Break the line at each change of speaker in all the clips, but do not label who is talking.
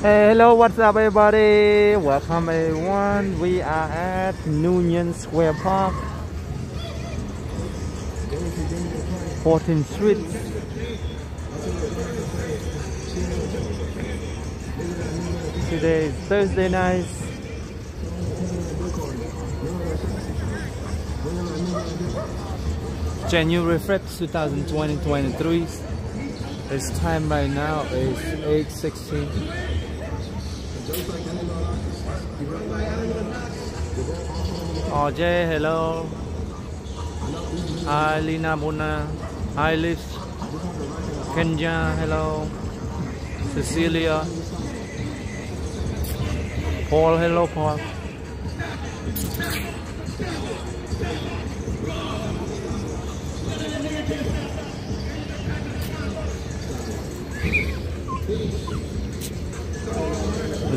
Hey, hello, what's up, everybody? Welcome, everyone. We are at Union Square Park, 14th Street. Today is Thursday night. January 5th, 2020-23. Its time right now is 8.16. RJ, hello. Hi, Lina Buna. Hi, Liz. Kenya, hello. Cecilia. Paul, hello, Paul.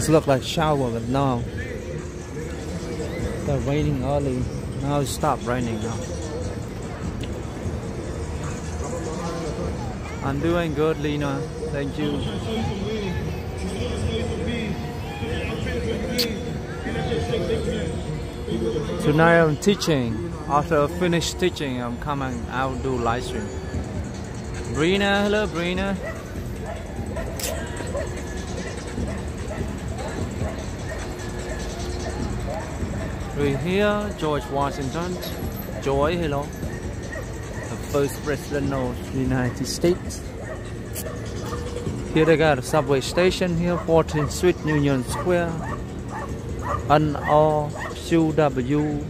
This look like shower, but no. It's raining early. Now it stopped raining now. I'm doing good, Lena. Thank you. Tonight I'm teaching. After I finish teaching, I'm coming I'll do live stream. Brina, hello Brina. We're here, George Washington. Joy, hello. The first president of the United States. Here they got a subway station here, 14th Street, Union Square. NR QW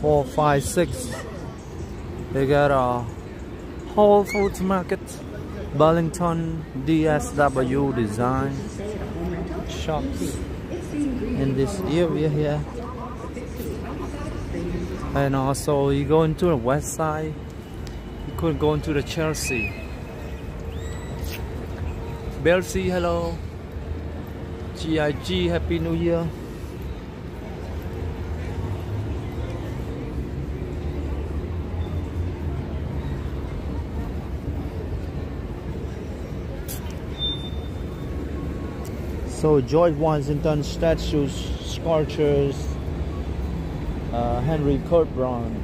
L456. They got a Whole Foods Market, Burlington DSW Design shops in this area here. And also you go into the west side. You could go into the Chelsea. Belsey hello. GIG Happy New Year So George Washington statues, sculptures, uh, Henry Kirke Brown,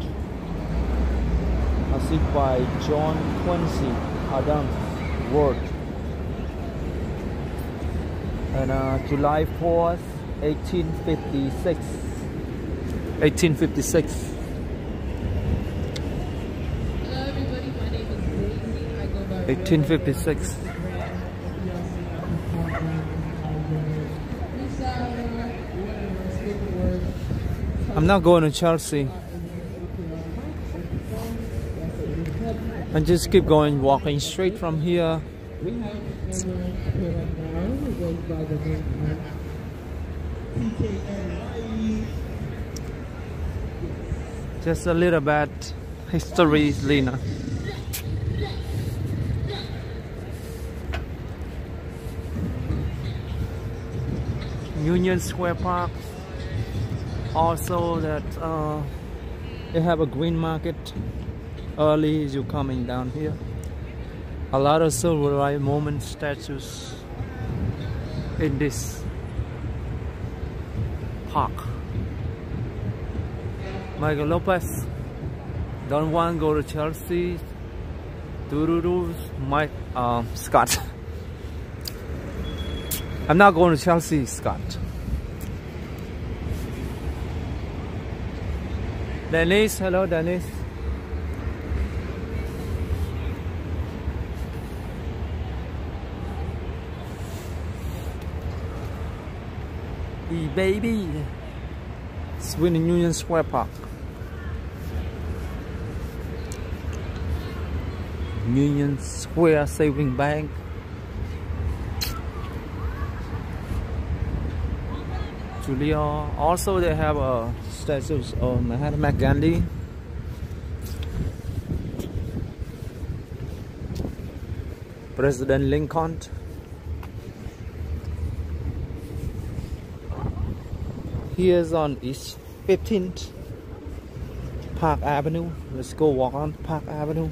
a seat by John Quincy Adams Ward, and uh, July 4th, 1856. 1856.
Hello everybody, my name is Daisy. I go by
1856. I'm not going to Chelsea. I just keep going, walking straight from here. Just a little bit history, Lena. Union Square Park. Also, that uh, they have a green market early as you coming down here. A lot of rights moment statues in this park. Michael Lopez don't want to go to Chelsea. Dururu, Mike uh, Scott. I'm not going to Chelsea, Scott. Dennis, hello Dennis. The baby. Winning Union Square Park. Union Square Saving Bank. Julia. Also, they have uh, statues of Mahatma Gandhi. President Lincoln. Here's on East 15th Park Avenue. Let's go walk on Park Avenue.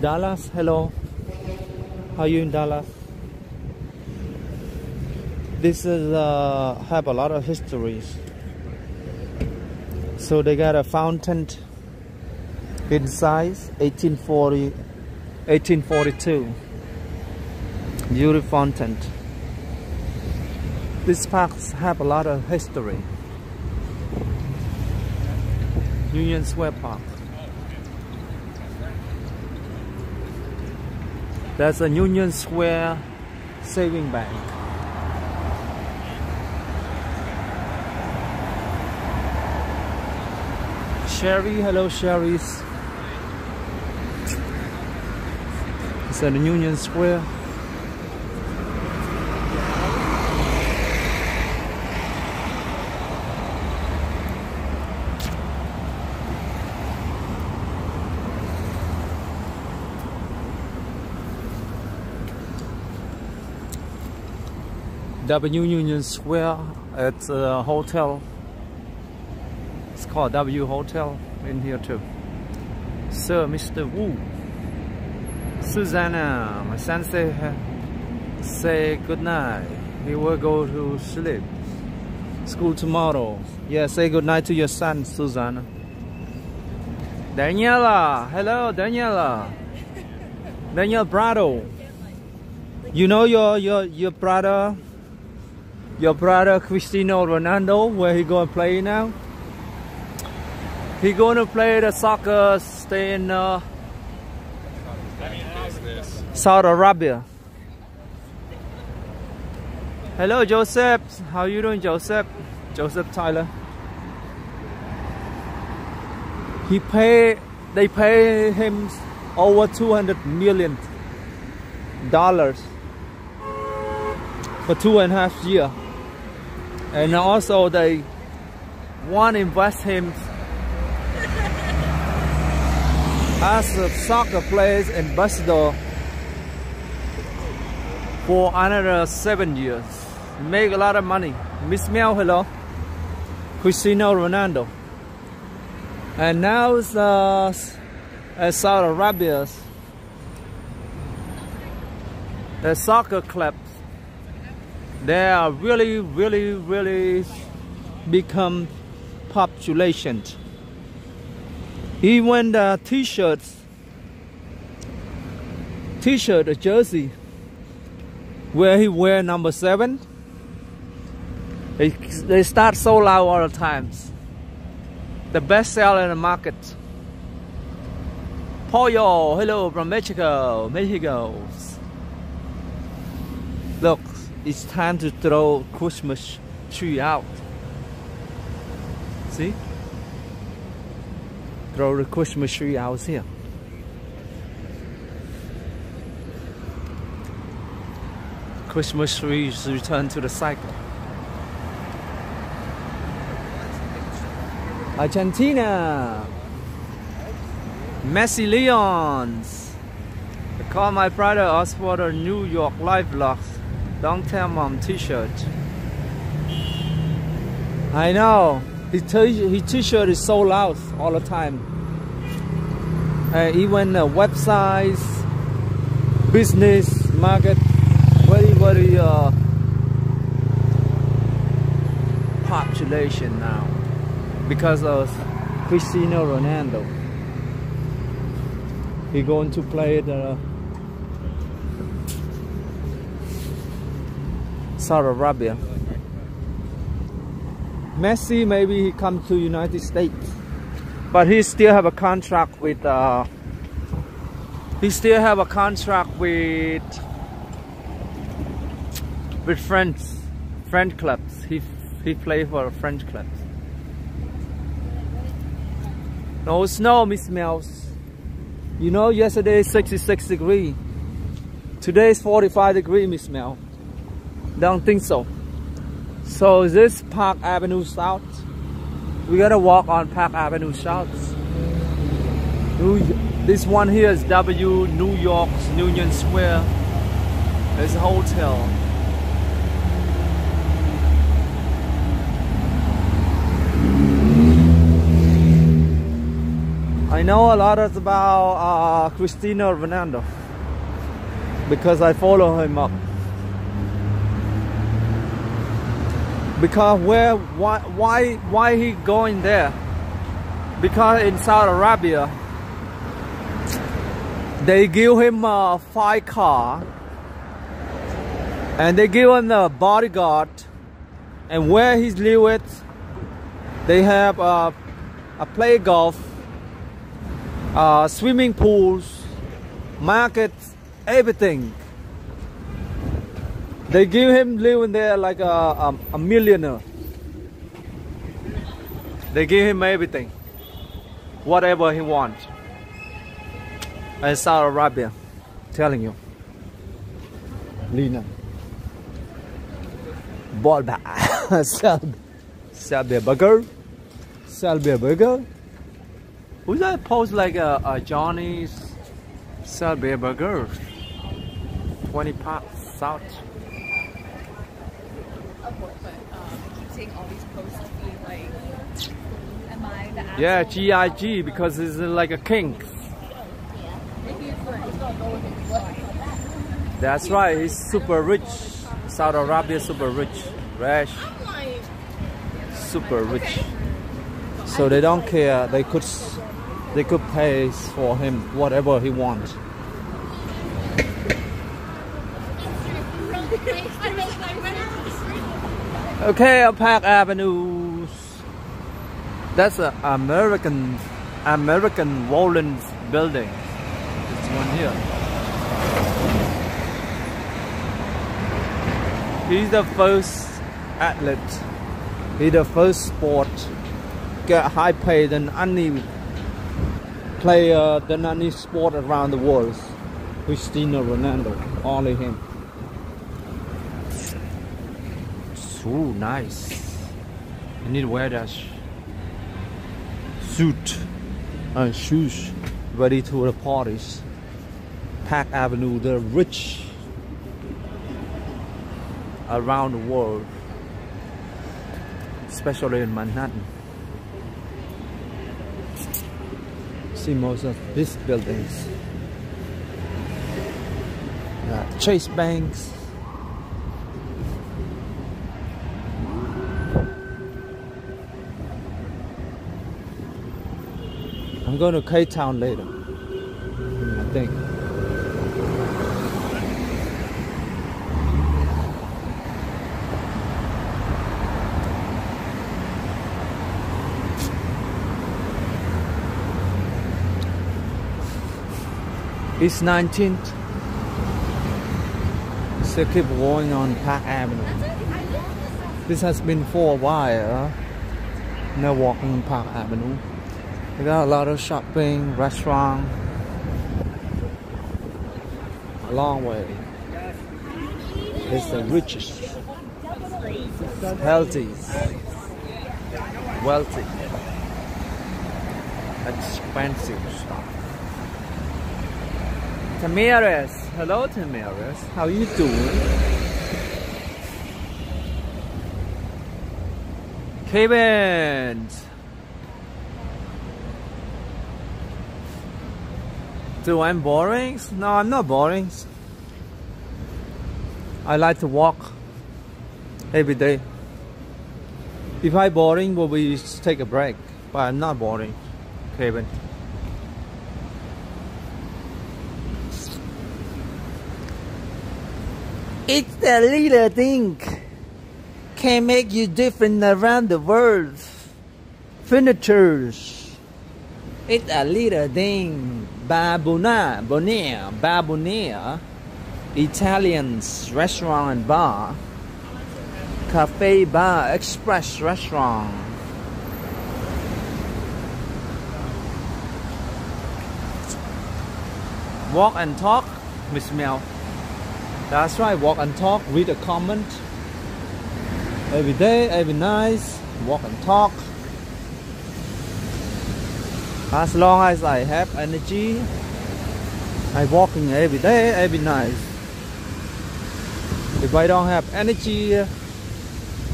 Dallas, hello. How are you in Dallas? This is uh, have a lot of histories. So they got a fountain in size 1840 1842 beautiful fountain these parks have a lot of history Union Square Park There's a Union Square saving bank. Sherry, hello Sherry's. It's at Union Square. W Union Square at a hotel. It's called W Hotel in here too. Sir, Mr. Wu. Susanna, my son say, say good night. He will go to sleep. School tomorrow. Yeah, say good night to your son, Susanna. Daniela, hello, Daniela. Daniel Brado. You know your your your brother your brother Cristiano Ronaldo, where he going to play now? He going to play the soccer, stay in uh, Saudi Arabia. Hello, Joseph. How you doing, Joseph? Joseph Tyler. He pay. They pay him over 200 million dollars for two and a half year and also they want to invest him as a soccer player ambassador for another seven years. Make a lot of money. Miss Mel, hello. Cristiano Ronaldo. And now it's uh, Saudi Arabia. The soccer club they are really, really, really become population. Even the t-shirts, t-shirt, jersey, where he wear number seven, they, they start sold out all the times. The best seller in the market. Pollo, hello from Mexico, Mexico. It's time to throw Christmas tree out. See? Throw the Christmas tree out here. Christmas trees return to the cycle. Argentina. Messi Leons. I call my brother for the New York live vlogs. Downtown Mom t-shirt. I know. His t-shirt is sold out all the time. Uh, even uh, websites, business, market, very, very uh, population now because of Cristiano Ronaldo. He going to play the Saudi Arabia. Messi maybe he come to United States, but he still have a contract with. Uh, he still have a contract with with French French clubs. He he play for French clubs. No snow, Miss Mills. You know, yesterday 66 degree. Today is 45 degree, Miss Mel. Don't think so. So this Park Avenue South. We gotta walk on Park Avenue South. This one here is W New York's Union Square. There's a hotel. I know a lot about uh, Cristiano Ronaldo because I follow him up. Because where why why why he going there? Because in Saudi Arabia they give him a five car and they give him the bodyguard and where he's live with they have a, a play golf uh, swimming pools markets everything they give him living there like a, a, a millionaire. They give him everything. Whatever he wants. In Saudi Arabia telling you. Lina. Sell. Beer burger. Beer burger. Who's that post like a, a Johnny's? Beer burger. 20 parts out yeah GIG because it's like a king that's right he's super rich Saudi Arabia super rich, rich, super rich. So they don't care. They could they could pay for him whatever he wants. Okay, Park Avenues. That's an American American Rollins building. This one here. He's the first athlete. He's the first sport get high pay than any player than any sport around the world. Cristiano Ronaldo, only him. So nice. You need to wear that suit and oh, shoes ready to the parties. Park Avenue, the rich around the world, especially in Manhattan. See most of these buildings. Chase Banks. Going to K Town later, I think. It's 19th. So keep going on Park Avenue. This has been for a while. Now walking Park Avenue. We got a lot of shopping, restaurant. A long way. It's the richest, healthy, wealthy, expensive stuff. Tamiris. Hello, Tamiris. How you doing? Kevin. Do I'm boring? No, I'm not boring. I like to walk every day. If I boring, will we take a break? But I'm not boring, Kevin. It's the little thing can make you different around the world. Furnitures. It's a little thing. Babuna, Bonea, Babunea. Italian's restaurant and bar. Cafe bar, express restaurant. Walk and talk, Miss Mel. That's right, walk and talk, read a comment. Every day, every night, walk and talk. As long as I have energy, I walking every day, every night. If I don't have energy,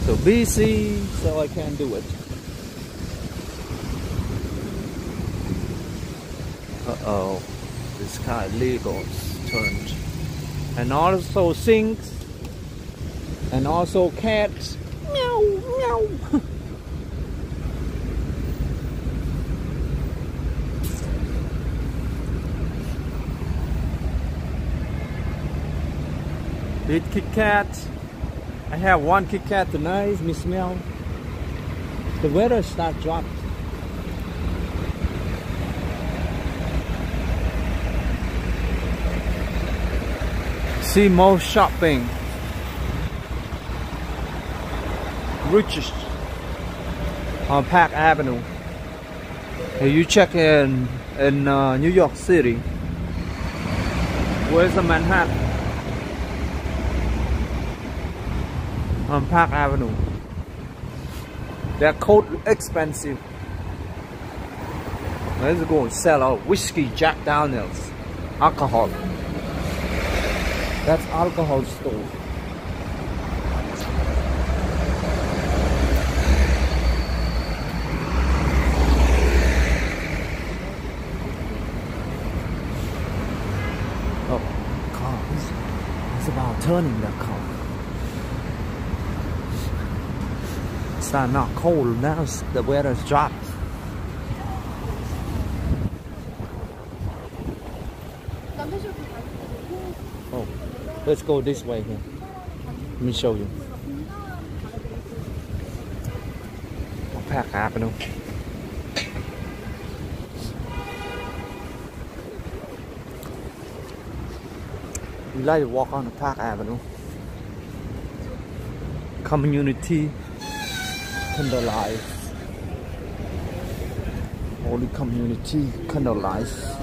so busy, so I can't do it. Uh-oh. This car Legos turned. And also sinks. And also cats. Meow, meow. Eat Kit Kat. I have one Kit Kat tonight, me smell. The weather start dropped. See more shopping. Richest on Park Avenue. Hey, you check in in uh, New York City. Where's the Manhattan? On Park Avenue. They're cold expensive. Let's go and sell out whiskey, Jack Daniels, alcohol. That's alcohol store. Oh, cars. It's about turning the car. Not, cold now, the weather's dropped. Oh, let's go this way here. Let me show you. Park Avenue. We like to walk on the Park Avenue. Community Candle Life. Holy Community Candle Life.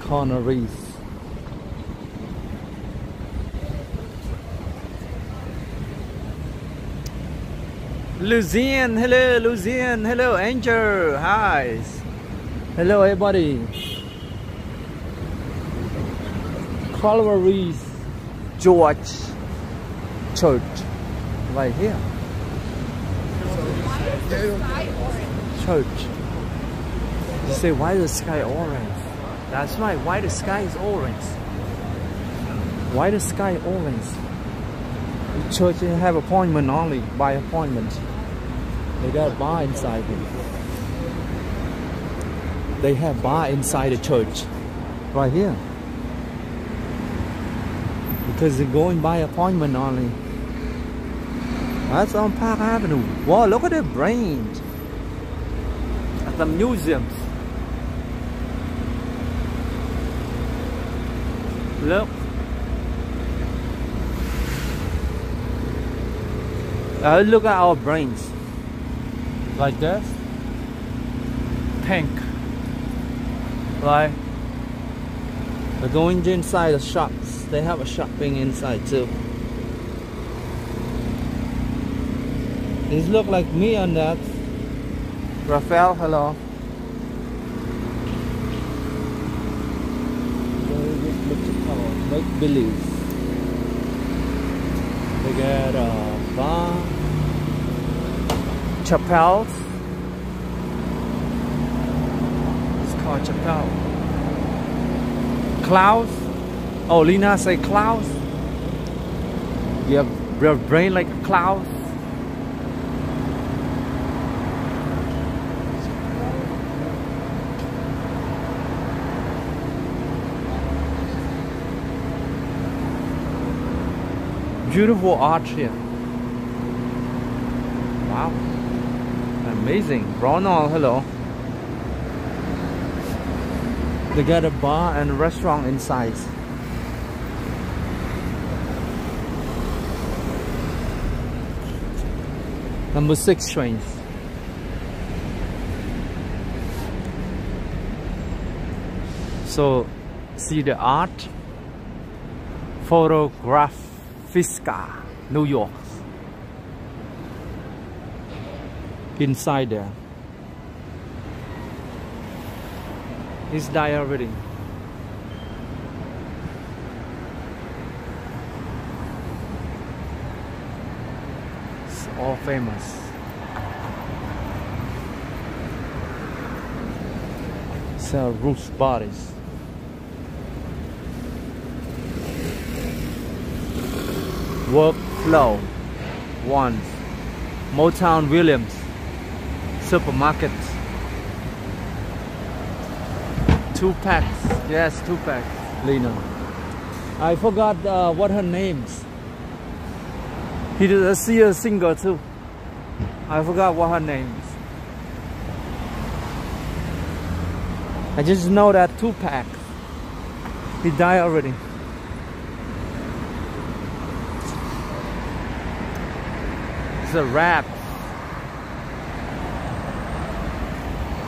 Corner Reef. Lucian, hello, Lucian, hello, Angel, hi, hello, everybody. Calvary's George Church, right here. Church. You say, why the sky orange? That's right, why the sky is orange? Why the sky orange? The church have appointment only by appointment. They got bar inside it. They have bar inside the church. Right here. Because they're going by appointment only. That's on Park Avenue. Wow, look at the brains. At the museums. Look. Uh, look at our brains. Like this. Pink. Right? We're going inside the shops. They have a shopping inside too. These look like me on that. Raphael, hello. Make believe. They got a bar, chapels. It's called chapel. Clouds. Oh, Lina say clouds. You have your brain like clouds. Beautiful art here. Wow. Amazing. Ronald, hello. They got a bar and restaurant inside. Number six trains. So, see the art. Fotografiska, New York. Inside there. It's die famous. Sell Ruth bodies. Workflow. One. Motown Williams. Supermarket. Two packs. Yes, two packs. Lena. I forgot uh, what her name's. He did a see a singer too. I forgot what her name is. I just know that two packs. He died already. It's a wrap.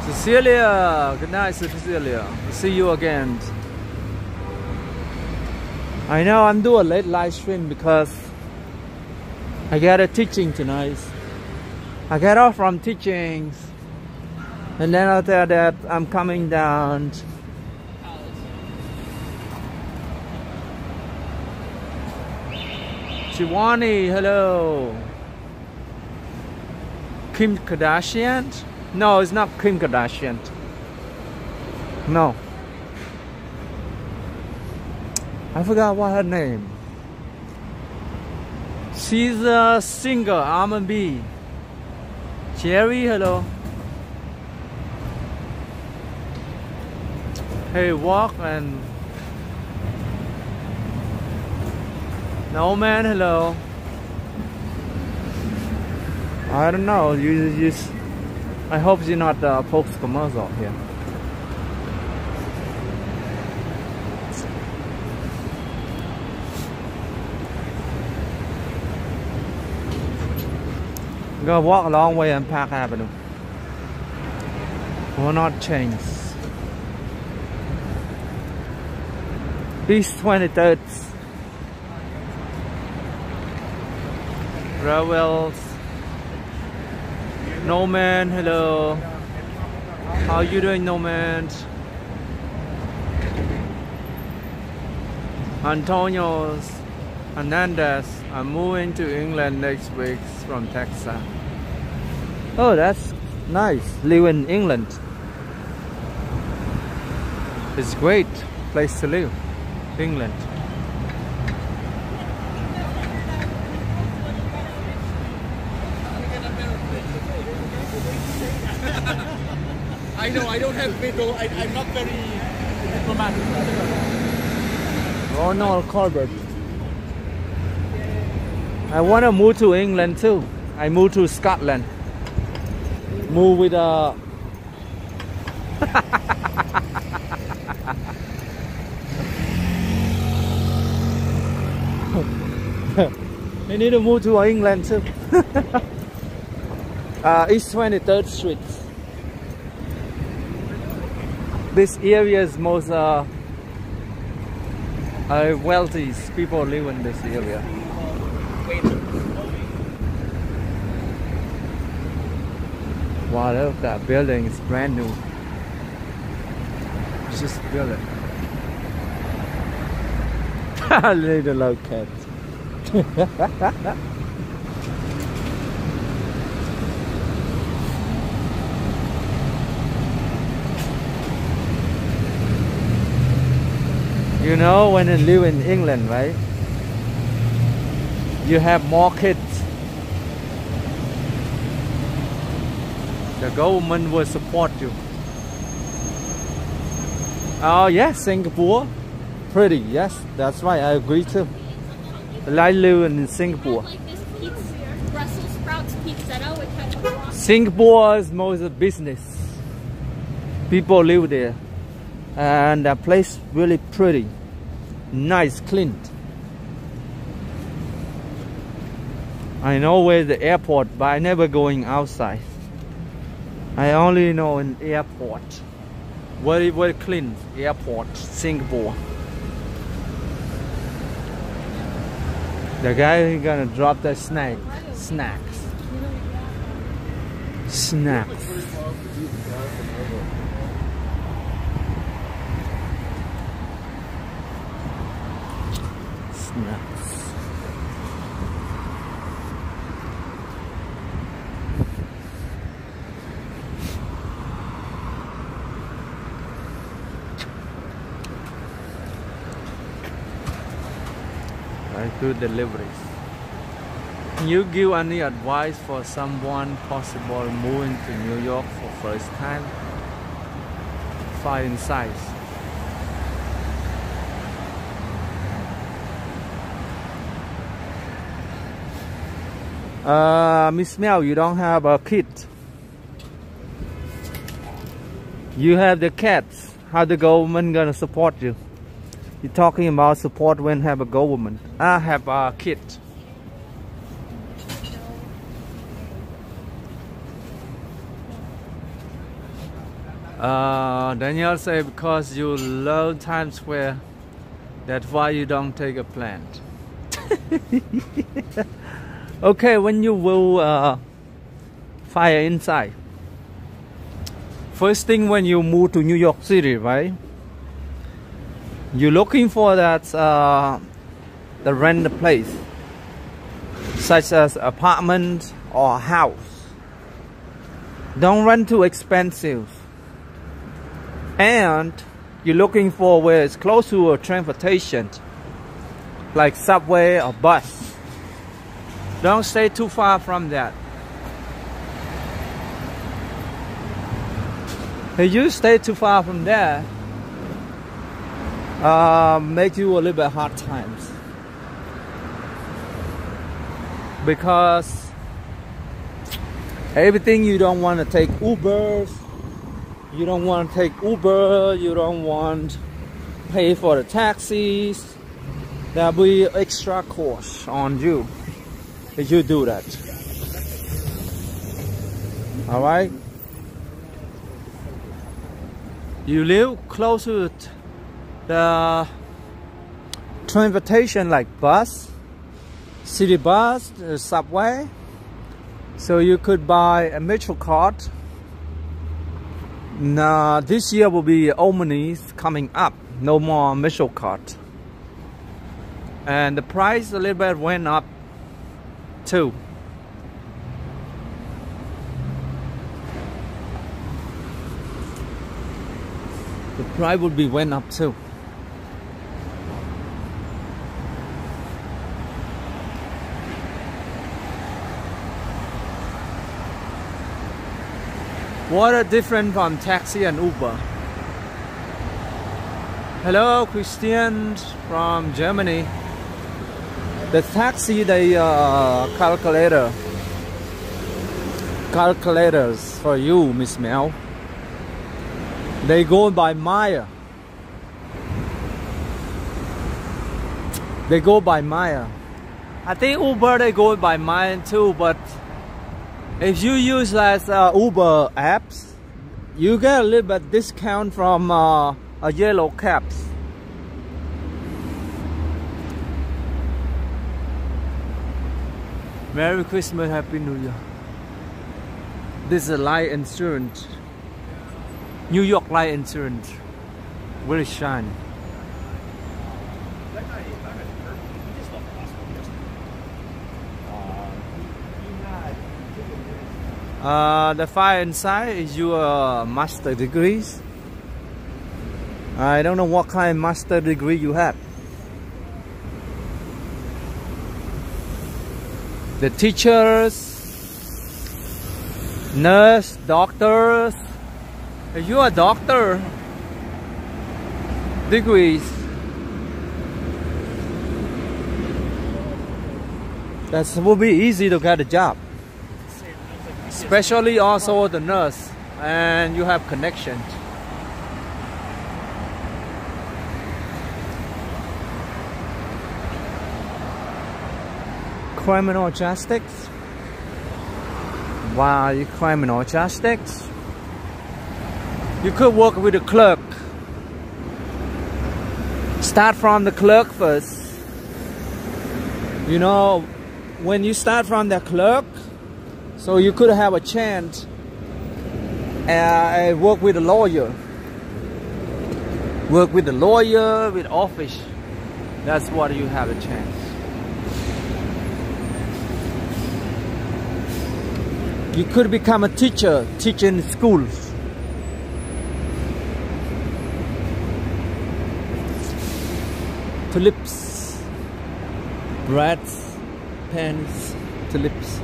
Cecilia, good night, Cecilia. See you again. I know I'm doing a late live stream because I got a teaching tonight. I get off from teachings and then after that I'm coming down Shiwani, hello. Kim Kardashian? No, it's not Kim Kardashian. No. I forgot what her name. She's a singer, R&B. Jerry, hello. Hey, walk and no man, hello. I don't know. You just. I hope you're not uh, post commercial here. Go walk a long way in Park Avenue. Will not change. East 23rd. Rowells. No man, hello. How you doing, no man? Antonio's Hernandez. I'm moving to England next week from Texas. Oh, that's nice. Live in England. It's great place to live. England.
I know, I don't have middle, I, I'm not very diplomatic.
Ronald Corbett. I want to move to England too. I moved to Scotland. Move with a. I need to move to England too. uh, East 23rd Street. This area is most uh, uh, wealthy people live in this area. Wow, look, that building is brand new. Just built it. Little low cat. You know, when you live in England, right? You have more kids. Government will support you. Oh yes, Singapore. Pretty, yes, that's right, I agree too. I live in Singapore. Singapore is most business. People live there. And the place really pretty. Nice, clean. I know where the airport, but I never going outside. I only know an airport. Very, very clean airport, Singapore. The guy gonna drop the snack, snacks, snacks. Snacks. Good deliveries. Can you give any advice for someone possible moving to New York for first time? Fine size. Uh, Miss Mel, you don't have a kid. You have the cats. How the government gonna support you? You're talking about support when have a government. I have a kid. Uh, Danielle say because you love Times Square, that's why you don't take a plant. okay, when you will uh, fire inside. First thing when you move to New York City, right? You're looking for that uh, the rent place, such as apartment or house. Don't rent too expensive. And you're looking for where it's close to a transportation like subway or bus. Don't stay too far from that. If you stay too far from there uh, make you a little bit hard times because everything you don't want to take Ubers you don't want to take Uber, you don't want pay for the taxis. There'll be extra cost on you if you do that. Alright? You live close to the transportation like bus, city bus, the subway. So you could buy a metro card now this year will be OMNY's coming up. No more Metro card. And the price a little bit went up too. The price would be went up too. What a different from taxi and Uber. Hello, Christian from Germany. The taxi, the uh, calculator, calculators for you, Miss Mel. They go by Maya. They go by Maya. I think Uber they go by mile too, but if you use as uh, Uber apps, you get a little bit discount from uh, a yellow caps. Merry Christmas, Happy New Year. This is a life insurance. New York life insurance. Very shine. Uh, the file inside is your master degrees. I don't know what kind of master degree you have. The teachers, nurse, doctors. You are doctor, degrees. That will be easy to get a job especially also the nurse and you have connections criminal justice? Wow you criminal justice? You could work with a clerk. Start from the clerk first. You know when you start from the clerk so you could have a chance and uh, work with a lawyer. Work with a lawyer, with office. That's what you have a chance. You could become a teacher, teach in schools. Tulips. Breads, pens, tulips.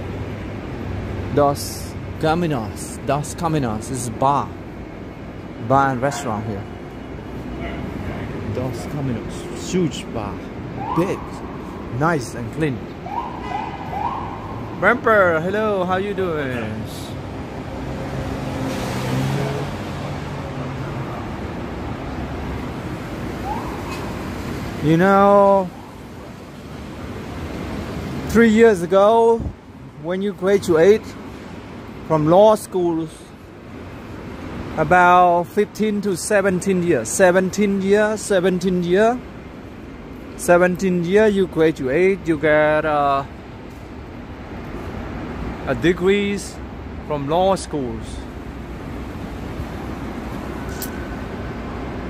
Dos Caminos. Dos Caminos. This is bar. Bar and restaurant here. Dos Caminos. Huge bar. Big. Nice and clean. Bumper, hello, how you doing? You know, three years ago, when you graduate from law schools, about 15 to 17 years, 17 years, 17 year, 17 year you graduate, you get uh, a degrees from law schools.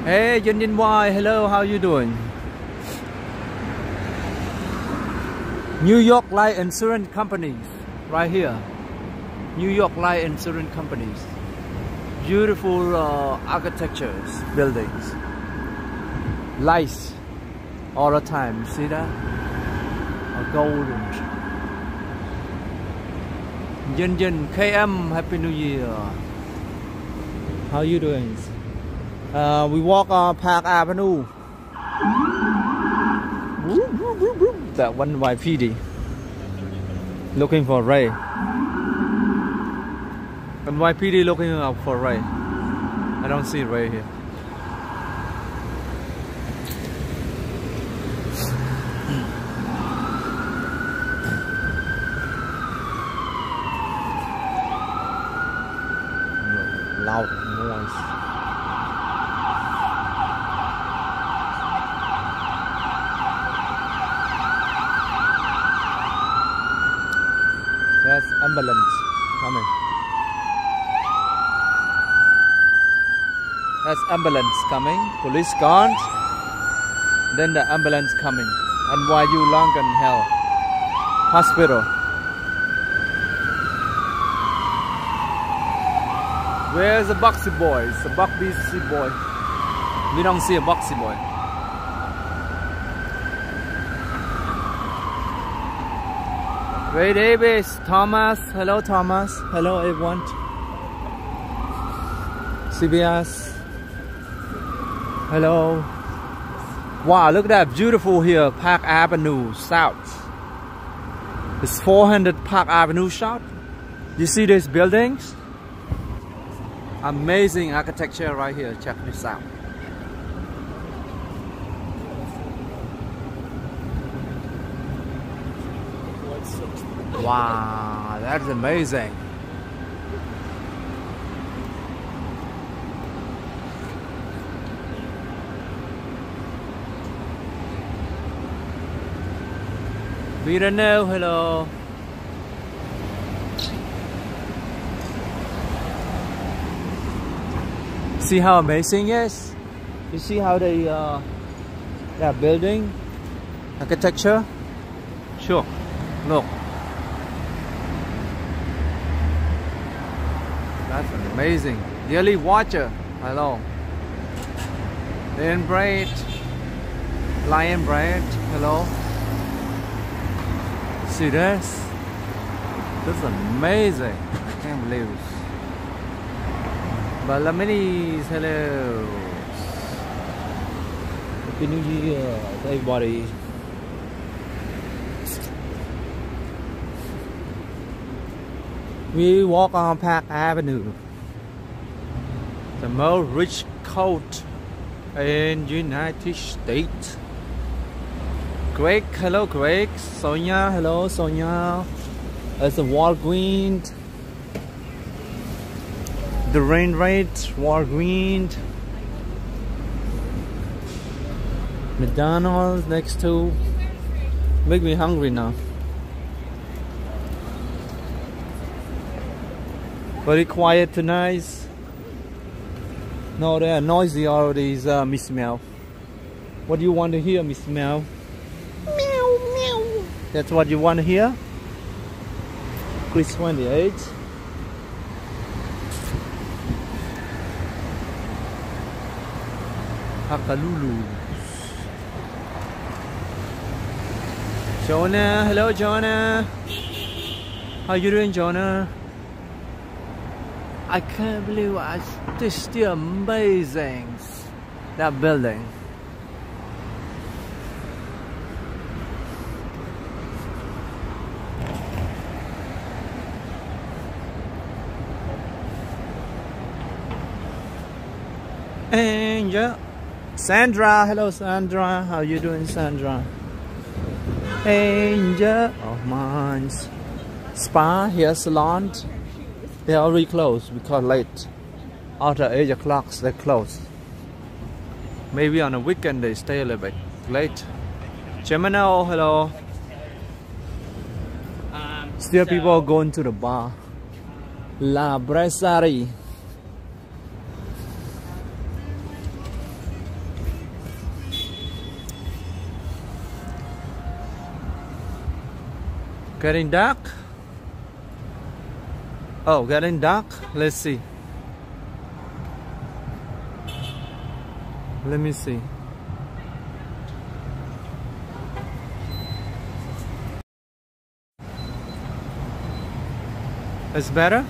Hey, Yin Yin Y, hello, how you doing? New York Life Insurance Companies, right here. New York Life Insurance Companies. Beautiful uh, architectures, buildings. Lights all the time, see that? A golden. Yin Yin KM, Happy New Year. How you doing? Uh, we walk on Park Avenue. That one YPD. Looking for Ray. And YPD looking out for Ray. I don't see Ray here. Loud noise. There's ambulance coming. There's ambulance coming. Police gone. Then the ambulance coming. And why you long and hell? Hospital. Where's the boxy boy? It's a boxy boy. We don't see a boxy boy. Ray Davis, Thomas, hello Thomas, hello everyone. CBS, hello. Wow, look at that beautiful here, Park Avenue South. It's 400 Park Avenue South. You see these buildings? Amazing architecture right here, check this out. Wow, that's amazing. We don't know, hello. See how amazing it is? You see how they uh, building architecture? Sure. Look. That's amazing. Daily Watcher. Hello. Lion Braid. Lion Braid. Hello. See this? This is amazing. I can't believe it. Balaminis. Hello. Happy New Year to everybody. We walk on Park Avenue. The most rich coast in United States. Greg, hello Greg. Sonia, hello Sonia. It's a Walgreens. The rain rate, Walgreens. McDonald's next to. Make me hungry now. Very quiet tonight. No, they are noisy these uh, Miss Meow. What do you want to hear, Miss Meow? That's what you want here. Chris 28. Hakalulu. Jonah, hello Jonah. How you doing, Jonah? I can't believe I, this is amazing. That building. Angel. Sandra, hello Sandra. How you doing, Sandra? Angel of mine. Spa here, salon. They are already closed because late. After 8 o'clock, they close. Maybe on a weekend they stay a little bit late. Gemino, hello.
Um,
Still people going to the bar. La Brasserie. Getting dark? Oh, getting dark? Let's see. Let me see. It's better?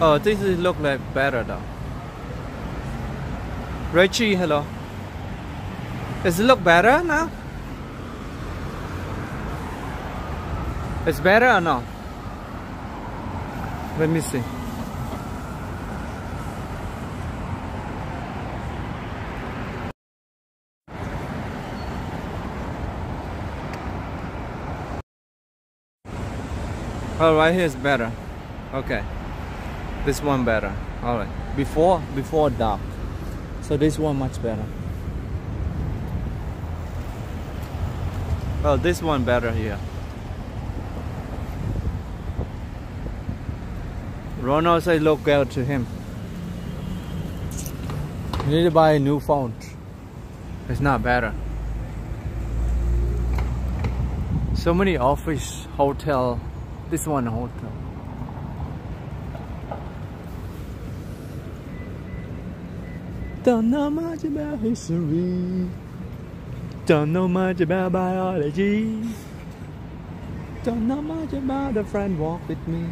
Oh, this is look like better though. Richie, hello. Does it look better now? It's better or no? Let me see. Oh, right here is better. Okay. This one better. All right. Before, before dark. So this one much better. Oh, this one better here. Ronald said look good to him. You need to buy a new phone. It's not better. So many office, hotel. This one hotel. Don't know much about history. Don't know much about biology. Don't know much about a friend walk with me.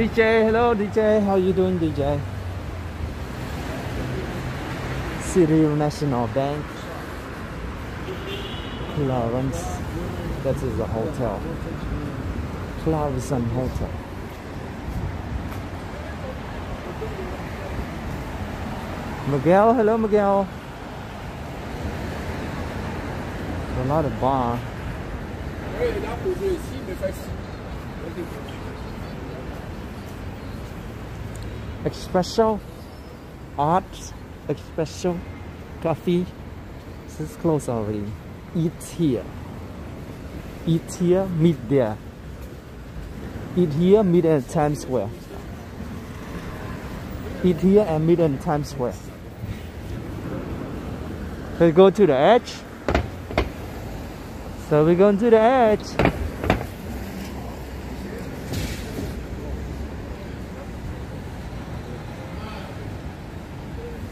DJ, hello DJ, how you doing DJ? City National Bank, Clarence, that is a hotel. Clarison Hotel. Miguel, hello Miguel. A lot of bar. Espresso, art, espresso, coffee. This is close already. Eat here. Eat here, meet there. Eat here, meet at Times Square. Eat here and meet in Times Square. Let's go to the edge. So we're going to the edge.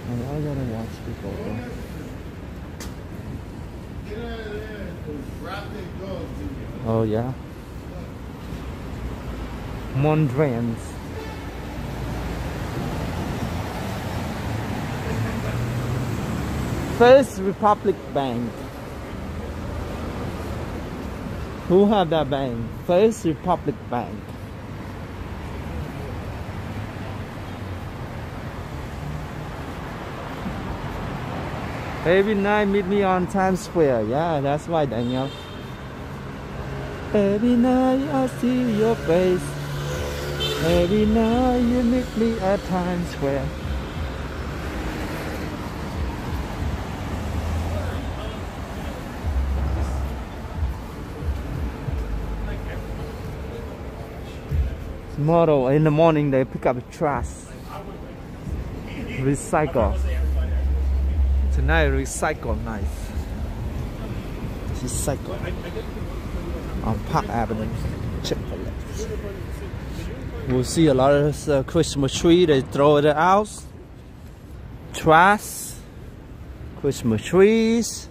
And I gotta watch people go. Oh yeah. Mondrians. First Republic Bank. Who have that bank? First Republic Bank. Every night meet me on Times Square. Yeah, that's right, Daniel. Every night I see your face. Every night you meet me at Times Square. Tomorrow in the morning they pick up trash. Recycle. Tonight recycle nice. Recycle on Park Avenue. Chick-fil-A. We'll see a lot of uh, Christmas tree. They throw it out. Trash. Christmas trees.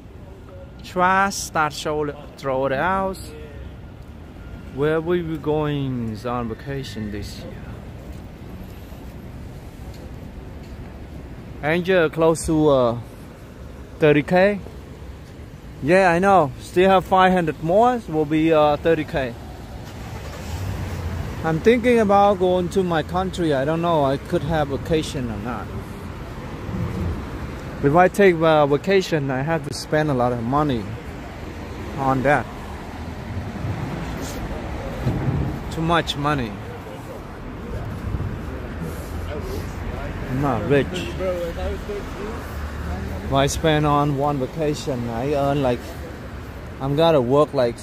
Trash. Start show throw it out. Where we be going on vacation this year? Angel close to uh, 30k. Yeah, I know. Still have 500 more. Will be uh, 30k. I'm thinking about going to my country. I don't know. I could have vacation or not. If I take a vacation, I have to spend a lot of money on that. Too much money. I'm not rich. If I spend on one vacation, I earn like I'm gonna work like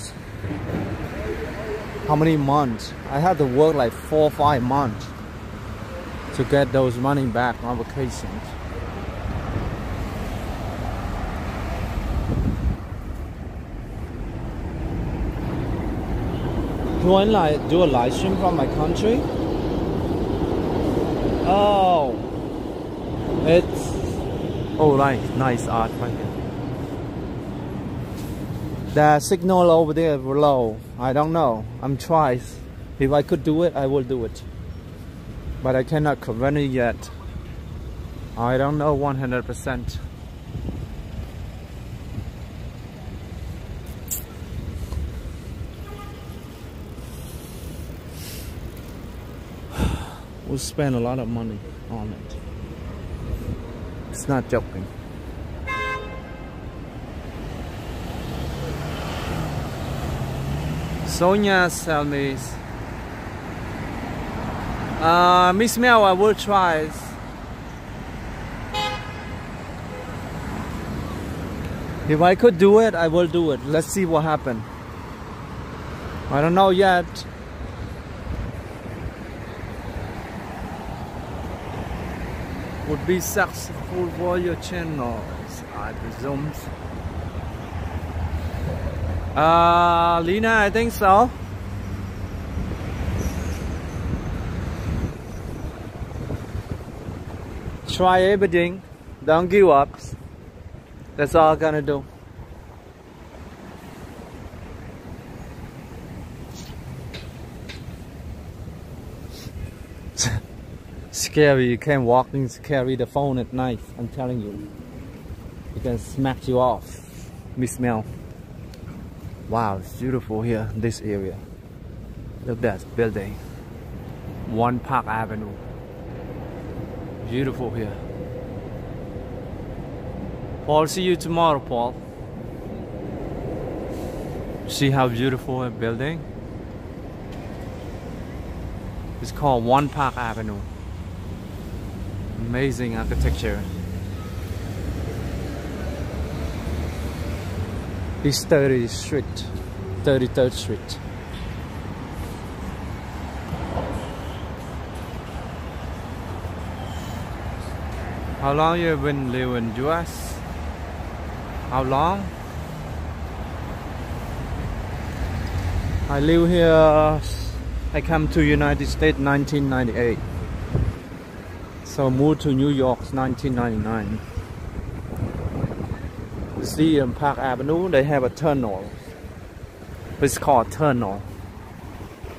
how many months? I had to work like four or five months to get those money back on vacations. Do I like do a live stream from my country? Oh, it's oh nice, nice art right here. The signal over there low. I don't know. I'm trying. If I could do it, I will do it. But I cannot confirm it yet. I don't know 100%. we'll spend a lot of money on it. It's not joking. Sonia me uh, Miss Mel I will try. If I could do it I will do it. Let's see what happens I don't know yet. Would be successful for your channels I presume uh, Lena, I think so. Try everything. Don't give up. That's all I'm gonna do. scary. You can't walk and carry the phone at night. I'm telling you. It can smack you off. Miss Mel. Wow, it's beautiful here, this area. Look at that building. One Park Avenue. Beautiful here. Paul, see you tomorrow, Paul. See how beautiful a building? It's called One Park Avenue. Amazing architecture. East 30th Street, 33rd Street. How long you been living in US? How long? I live here, I come to United States 1998. So moved to New York 1999 see in Park Avenue they have a tunnel. It's called tunnel.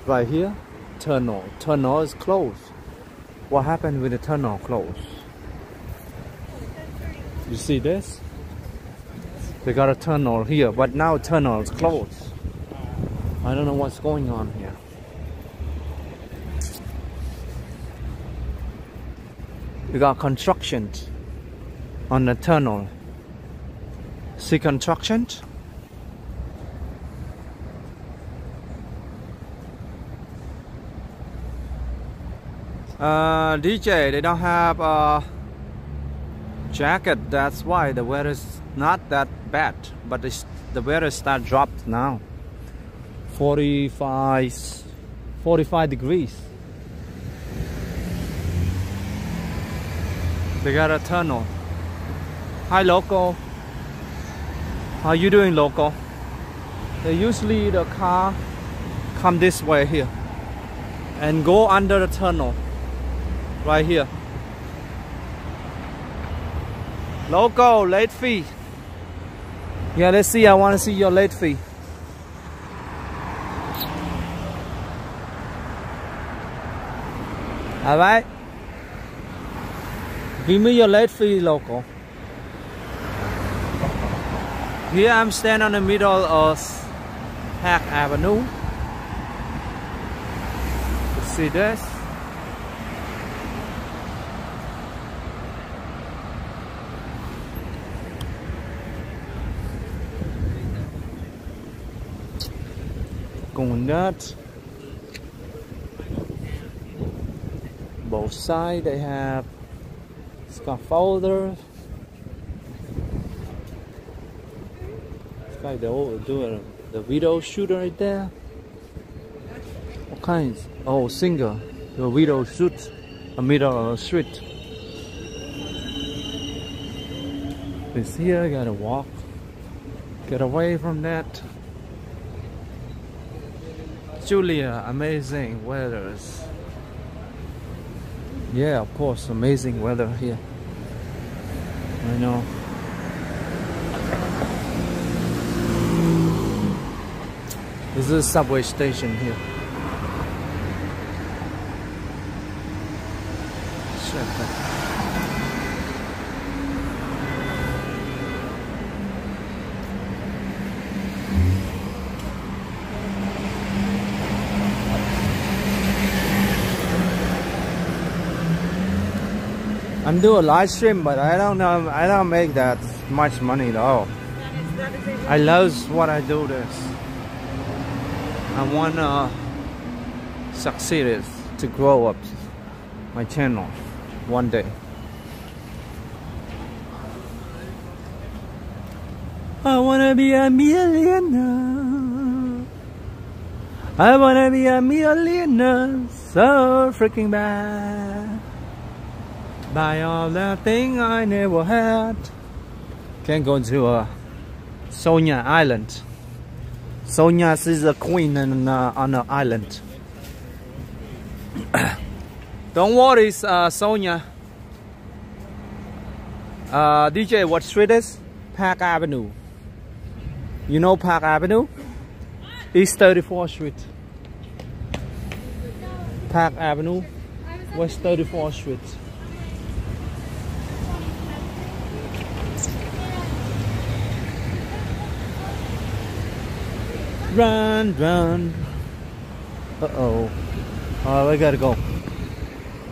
Right here tunnel. Tunnel is closed. What happened with the tunnel closed? You see this? They got a tunnel here but now tunnel is closed. I don't know what's going on here. We got construction on the tunnel See construction. Uh, DJ, they don't have a jacket. That's why the weather is not that bad. But the weather start dropped now. 45, 45 degrees. They got a tunnel. Hi, local. How you doing, local? They usually the car come this way here and go under the tunnel right here. Local late fee. Yeah, let's see. I want to see your late fee. All right. Give me your late fee, local. Here I'm standing in the middle of Park Avenue. You see this? Going nuts. Both sides they have scaffolders. Like they're all doing the video shooter right there. What kinds? Oh, singer. The video shoot a middle of the street. This here, gotta walk. Get away from that. Julia, amazing weathers. Yeah, of course, amazing weather here. I know. This is a subway station here. I'm doing a live stream, but I don't know. I don't make that much money though. I love what I do. This. I wanna succeed to grow up my channel one day. I wanna be a millionaire. I wanna be a millionaire so freaking bad. Buy all the thing I never had. Can go to uh, Sonia Island. Sonia is a queen on, uh, on the island. Don't worry, uh, Sonia. Uh, DJ, what street is? Park Avenue. You know Park Avenue? East 34th Street. Park Avenue, West 34th Street. Run, run. Uh-oh. Oh, I gotta go.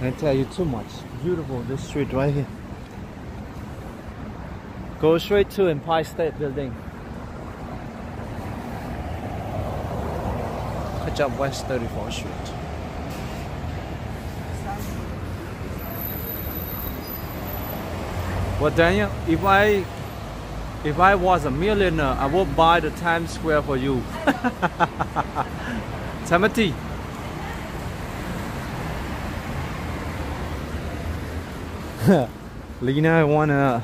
I tell you too much. Beautiful, this street right here. Go straight to Empire State Building. Catch up West 34th Street. Well, Daniel, if I if I was a millionaire, I would buy the Times Square for you. Timothy. Lena, I wanna,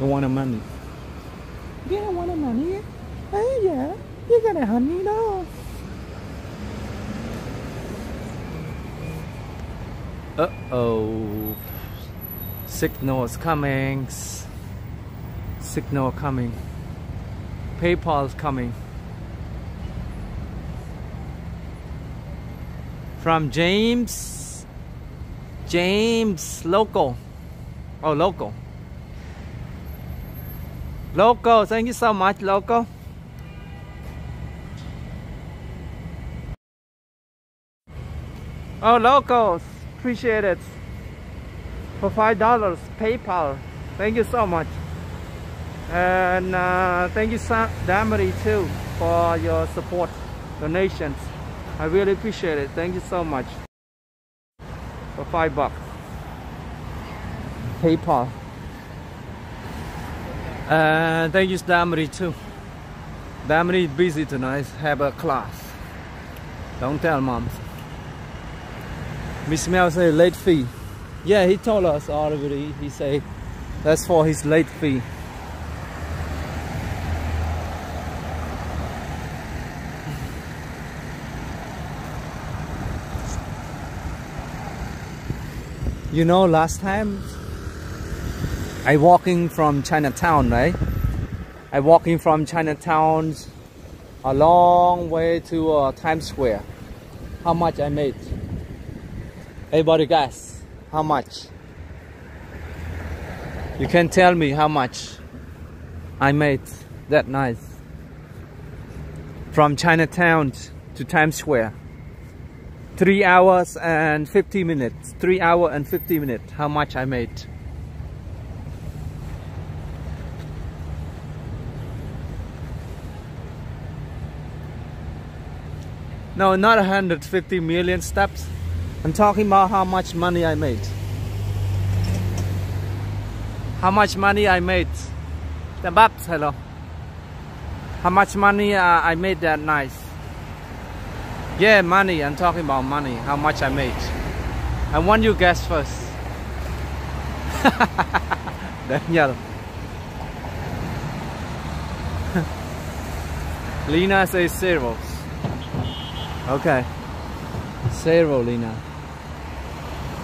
I want money. Yeah, I want money. Hey, yeah, you got a honey though. Uh oh. Signals coming. Signal coming. PayPal's coming. From James. James local. Oh, local. Local, thank you so much, local. Oh, locals, appreciate it. For five dollars, PayPal. Thank you so much. And uh, thank you, Damari, too, for your support, donations. I really appreciate it. Thank you so much. For five bucks. PayPal. And thank you, Damari, too. Damari is busy tonight, have a class. Don't tell mom. Miss Mel say late fee. Yeah, he told us already. He say That's for his late fee. You know, last time I walking from Chinatown, right? I walking from Chinatown a long way to uh, Times Square. How much I made? Everybody guess how much? You can tell me how much I made that night from Chinatown to Times Square. Three hours and 50 minutes. Three hour and 50 minutes. How much I made? No, not 150 million steps. I'm talking about how much money I made. How much money I made. The Babs, hello. How much money uh, I made that night. Yeah, money. I'm talking about money. How much I made. I want you guess first. Daniel. Lina says zero. Okay. Zero, Lena.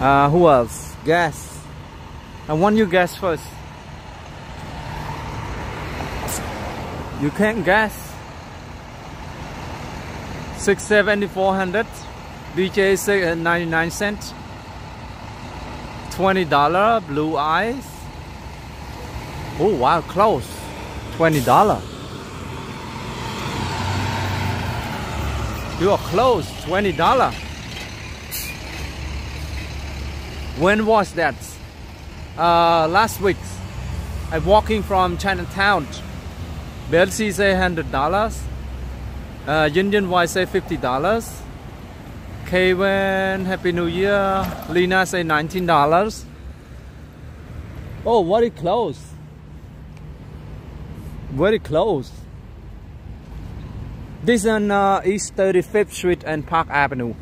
Uh, who else? Guess. I want you guess first. You can't guess. Six seventy four hundred. DJ six uh, ninety nine cent. Twenty dollar. Blue eyes. Oh wow, close. Twenty dollar. You are close. Twenty dollar. When was that? Uh, last week. I'm walking from Chinatown. Say hundred dollars. Uh, Union say fifty dollars. Kevin, Happy New Year. Lena say nineteen dollars. Oh, very close. Very close. This is on uh, East 35th Street and Park Avenue.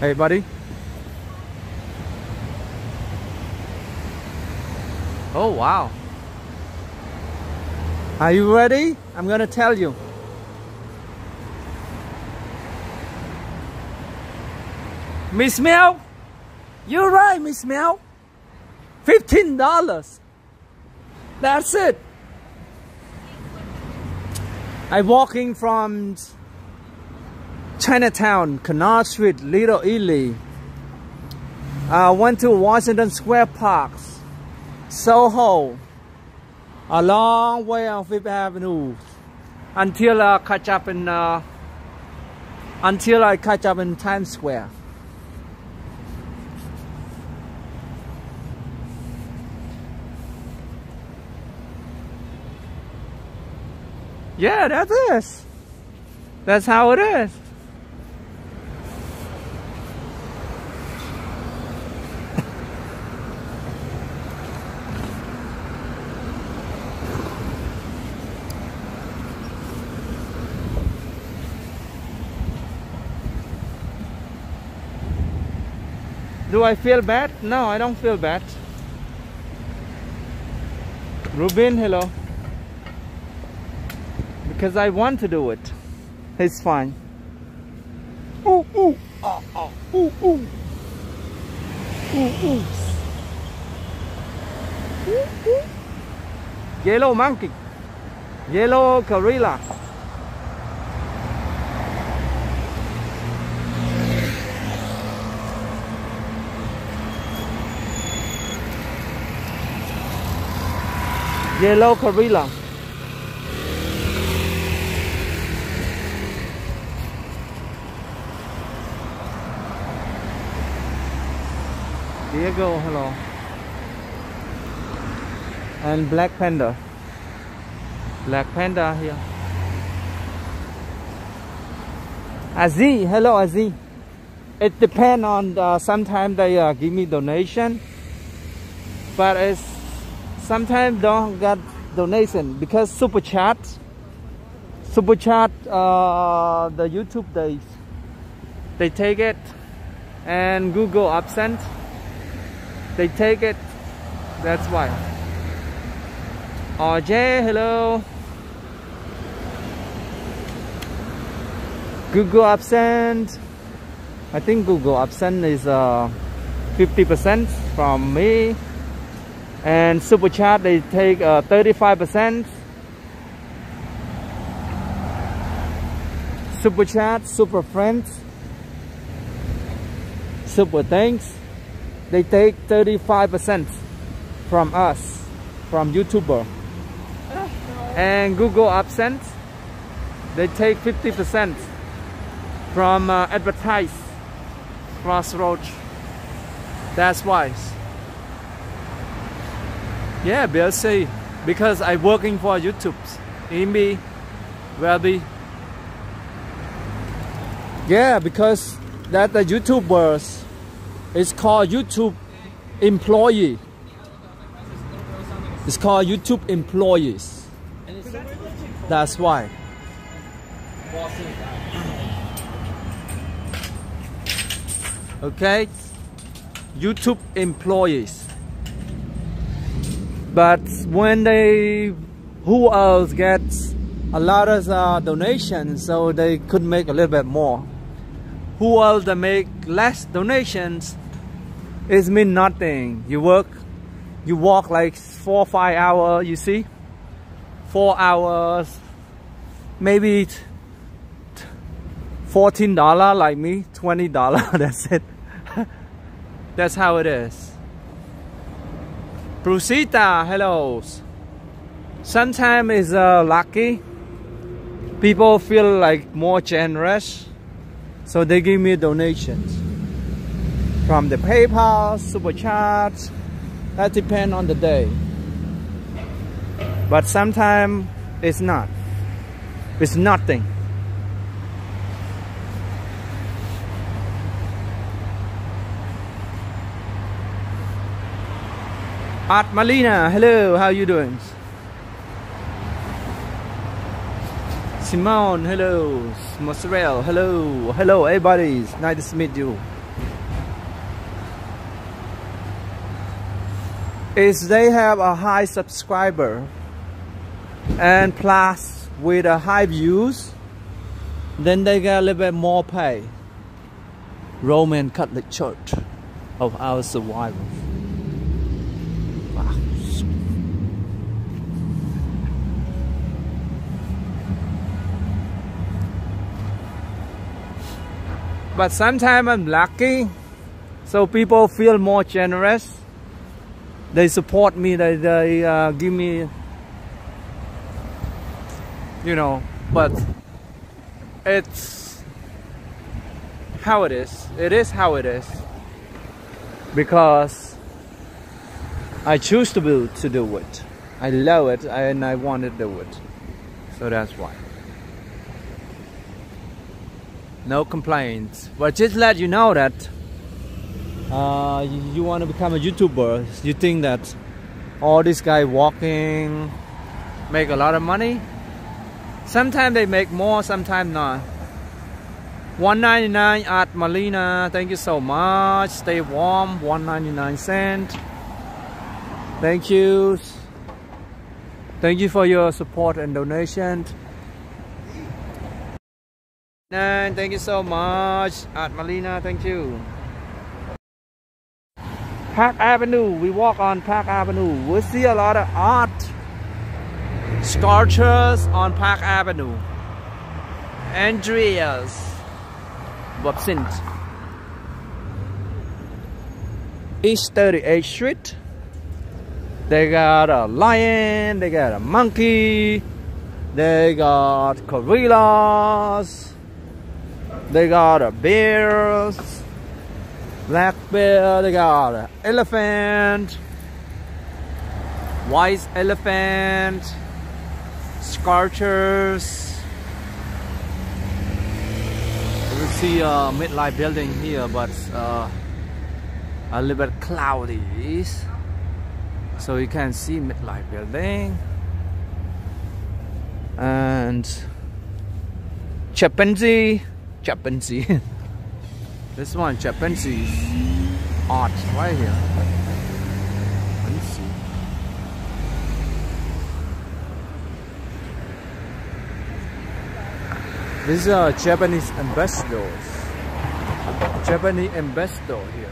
Hey, buddy. Oh, wow. Are you ready? I'm gonna tell you. Miss Mel, you're right, Miss Mel. Fifteen dollars. That's it. I'm walking from Chinatown, Canal Street, Little Italy. I uh, went to Washington Square Park, Soho, a long way on Fifth Avenue until I catch up in uh, until I catch up in Times Square. Yeah, that's it. That's how it is. Do I feel bad? No, I don't feel bad. Rubin, hello because I want to do it. It's fine. Ooh, ooh, ah, ah, ooh, ooh. Ooh, ooh. Ooh, ooh. Yellow monkey. Yellow gorilla. Yellow gorilla. Diego, hello. And Black Panda. Black Panda here. Azi, hello Azi. It depends on, uh, sometimes they uh, give me donation. But it's sometimes don't get donation because super chat super chat uh, the youtube they they take it and Google AdSense they take it That's why. RJ, hello. Google AdSense. I think Google AdSense is uh, 50% from me. And Super Chat, they take uh, 35%. Super Chat, Super Friends, Super Thanks, they take 35% from us, from YouTuber. And Google AdSense, they take 50% from uh, advertise crossroads. That's why. Yeah, BLC, because I working for YouTube. Will be. Yeah, because that the YouTubers is called YouTube employee. It's called YouTube employees. That's why. Okay, YouTube employees. But when they, who else gets a lot of uh, donations, so they could make a little bit more. Who else that make less donations, it mean nothing. You work, you walk like four five hours. You see, four hours, maybe fourteen dollar like me, twenty dollar. That's it. That's how it is. Brusita, hello. Sometimes it's uh, lucky. People feel like more generous, so they give me donations from the PayPal, Super Chat. That depends on the day. But sometimes it's not. It's nothing. Art Malina, hello, how you doing? Simone, hello. Mozzarella, hello. Hello, everybody. Nice to meet you. Is they have a high subscriber and plus with a high views, then they get a little bit more pay. Roman Catholic Church of Our Saviour. But sometimes I'm lucky, so people feel more generous. They support me, they, they uh, give me, you know, but it's how it is. It is how it is. Because I choose to do, to do it. I love it and I want to do it. So that's why. No complaints. But just let you know that uh, you, you want to become a YouTuber. You think that all this guy walking make a lot of money. Sometimes they make more, sometimes not. 199 at Malina. Thank you so much. Stay warm. 199 cent. Thank you. Thank you for your support and donation. Nine, thank you so much. At Malina, thank you. Park Avenue, we walk on Park Avenue. We see a lot of art sculptures on Park Avenue. Andreas Bobsint. East 38th Street. They got a lion, they got a monkey, they got gorillas, they got a bears, black bear, they got an elephant, white elephant, sculptures. You see a MetLife building here, but uh, a little bit cloudy so you can see MetLife building. And chimpanzee Chapansi. this one, Chapansi is art right here. These are Japanese ambassadors. Japanese ambassador here.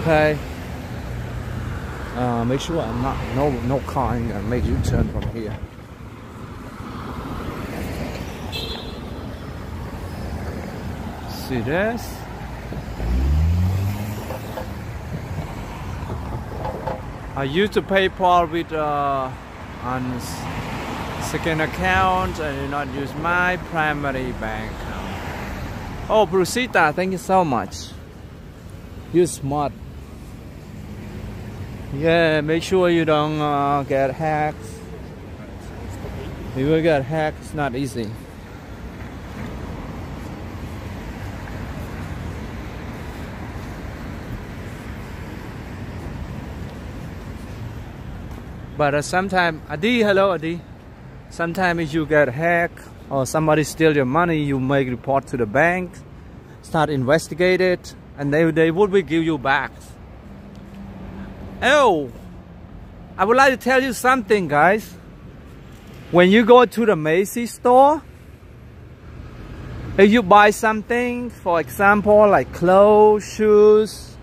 Okay. Uh, make sure I'm not no no car I make you turn from here. See this? I used to PayPal with uh, on second account and do not use my primary bank account. Oh, Brusita, thank you so much. You're smart. Yeah, make sure you don't uh, get hacked. You will get hacked, it's not easy. But uh, sometimes, Adi, hello Adi. Sometimes if you get hacked or somebody steal your money, you make report to the bank, start investigate it, and they, they would be give you back. Oh, I would like to tell you something, guys. When you go to the Macy's store, if you buy something, for example, like clothes, shoes,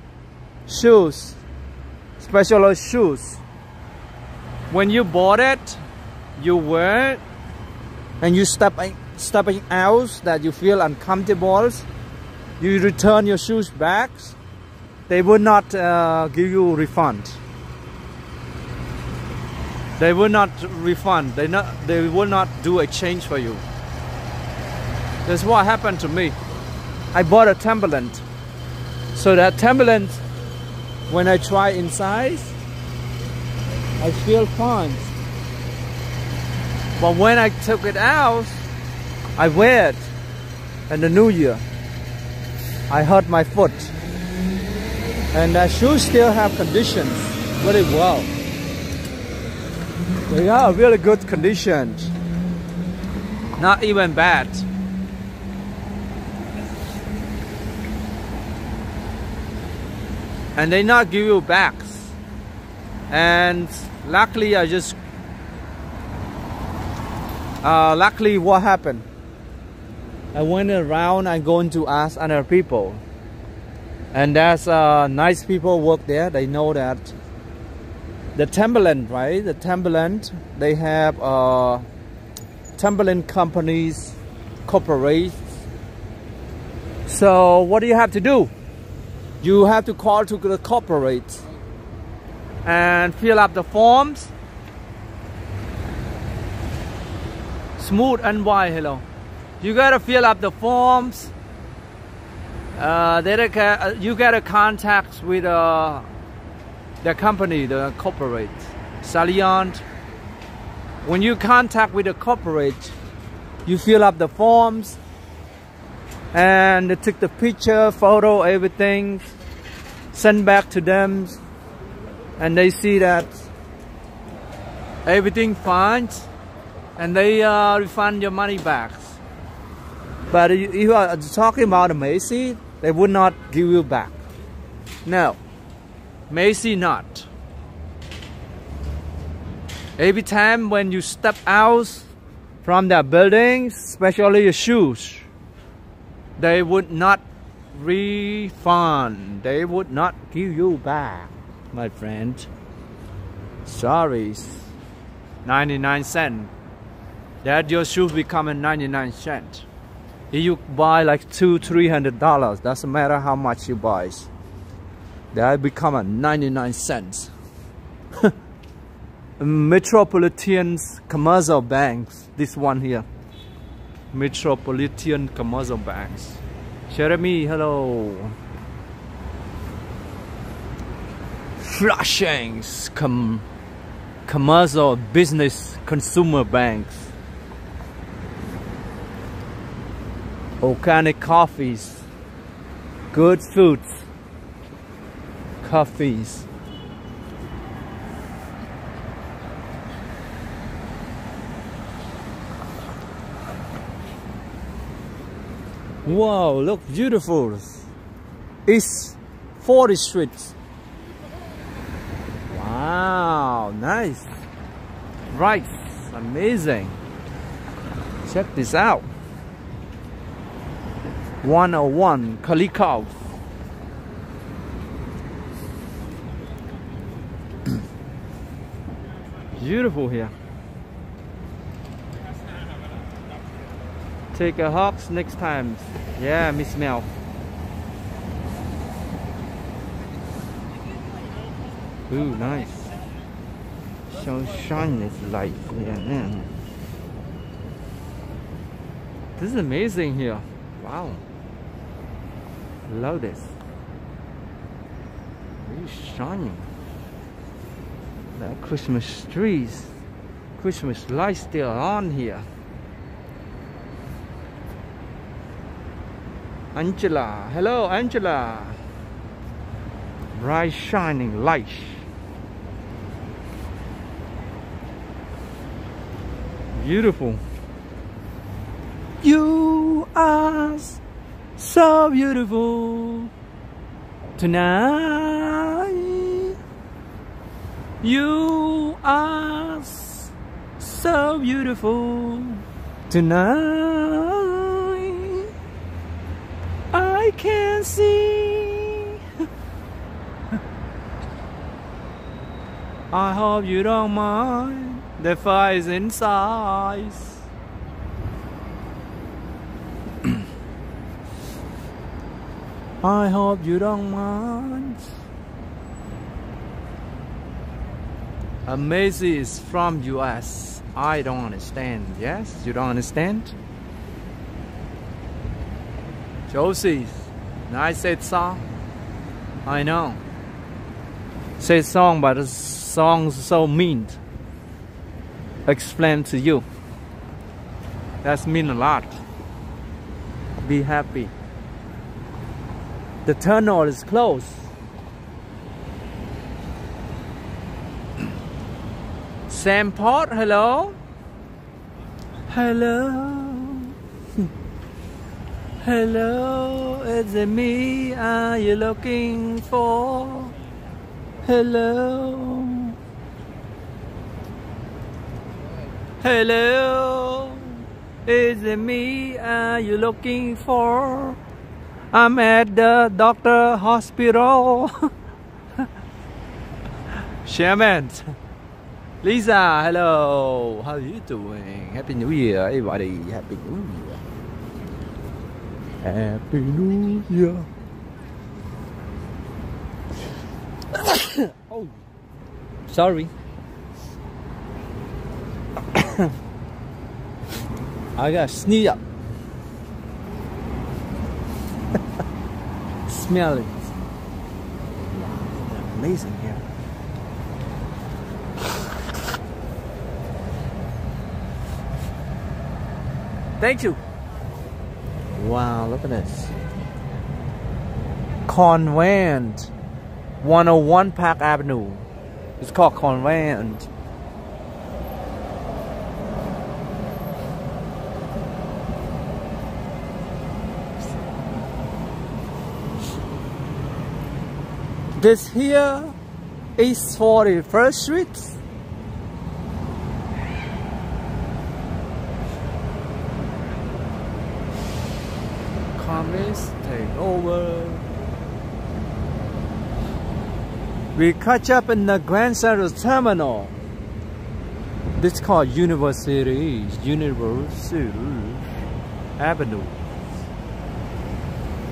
shoes, especially shoes, when you bought it, you wear it, and you step stepping out that you feel uncomfortable, you return your shoes back, they will not uh, give you refund. They will not refund. They not. They will not do a change for you. That's what happened to me. I bought a Timberland. So that Timberland, when I try inside, I feel fine. But when I took it out, I wear it in the new year. I hurt my foot. And the shoes still have conditions very well. They are really good conditions. Not even bad. And they not give you backs. And luckily I just uh, luckily what happened? I went around and going to ask other people. And there's uh, nice people work there. They know that the Timberland right? The Timberland they have uh, Timberland companies corporate so what do you have to do? You have to call to the corporate and fill up the forms. Smooth and wide hello. You gotta fill up the forms. Uh, uh, you gotta contact with uh, the company the corporate. Salient when you contact with the corporate you fill up the forms and they take the picture photo everything send back to them and they see that everything fine and they uh, refund your money back. But if you are talking about Macy, they would not give you back. No, Macy not. Every time when you step out from the building, especially your shoes, they would not refund. They would not give you back, my friend. Sorry, 99 cents that your shoes become a 99 cent. If you buy like two, three hundred dollars, doesn't matter how much you buy, that become a 99 cents. Metropolitan commercial banks, this one here. Metropolitan commercial banks. Jeremy, hello. Flushings, com commercial business consumer banks. organic coffees, good foods, coffees. Wow, look beautiful. It's 40 streets. Wow, nice. Right, Amazing. Check this out. 101 Kalikov. Beautiful here. Take a hops next time. Yeah, Miss Mel. Ooh, nice. So shiny this light. Yeah, man. This is amazing here. Wow. Love this. Really shiny. That Christmas trees. Christmas lights still on here. Angela. Hello, Angela. Bright shining light. Beautiful. You are so beautiful tonight. You are so beautiful tonight. I can see. I hope you don't mind the fires inside. I hope you don't mind. Amazing is from US. I don't understand. Yes, you don't understand? Josie, nice said song. I know. Say song, but the song's so mean. Explain to you. That's mean a lot. Be happy. The tunnel is closed. Sam Pot, hello? Hello? Hello, is it me are you looking for? Hello? Hello, is it me are you looking for? I'm at the doctor hospital. Shaman. Lisa, hello. How are you doing? Happy New Year, everybody. Happy New Year. Happy New Year. oh, sorry. I got sneeze up. Smell it. Amazing here. Thank you. Wow, look at this. Convene 101 Park Avenue. It's called Convene. This here is 41st Street. Commerce take over. We catch up in the Grand Central Terminal. This called University, University Avenue.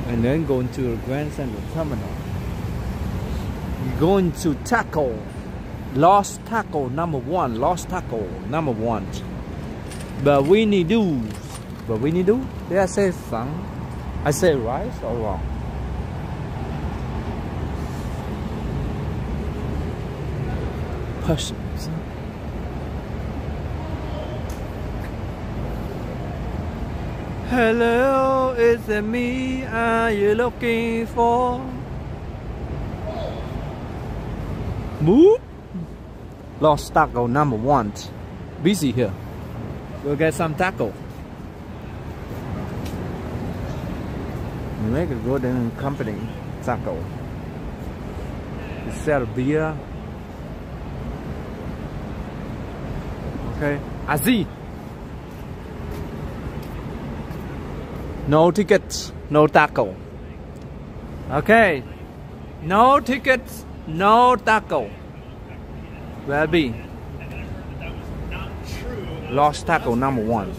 And then going to the Grand Central Terminal going to tackle. Lost tackle number one. Lost tackle number one. But we need do. But we need do? Did I say something? I say right or wrong? Persons Hello, is it me? Are you looking for? Move. Los Tacos number one. Busy here. We'll get some taco. Make a golden company taco. We sell beer. Okay, Azi. No tickets, no taco. Okay, no tickets, no taco. Where be? Los Tacos number one.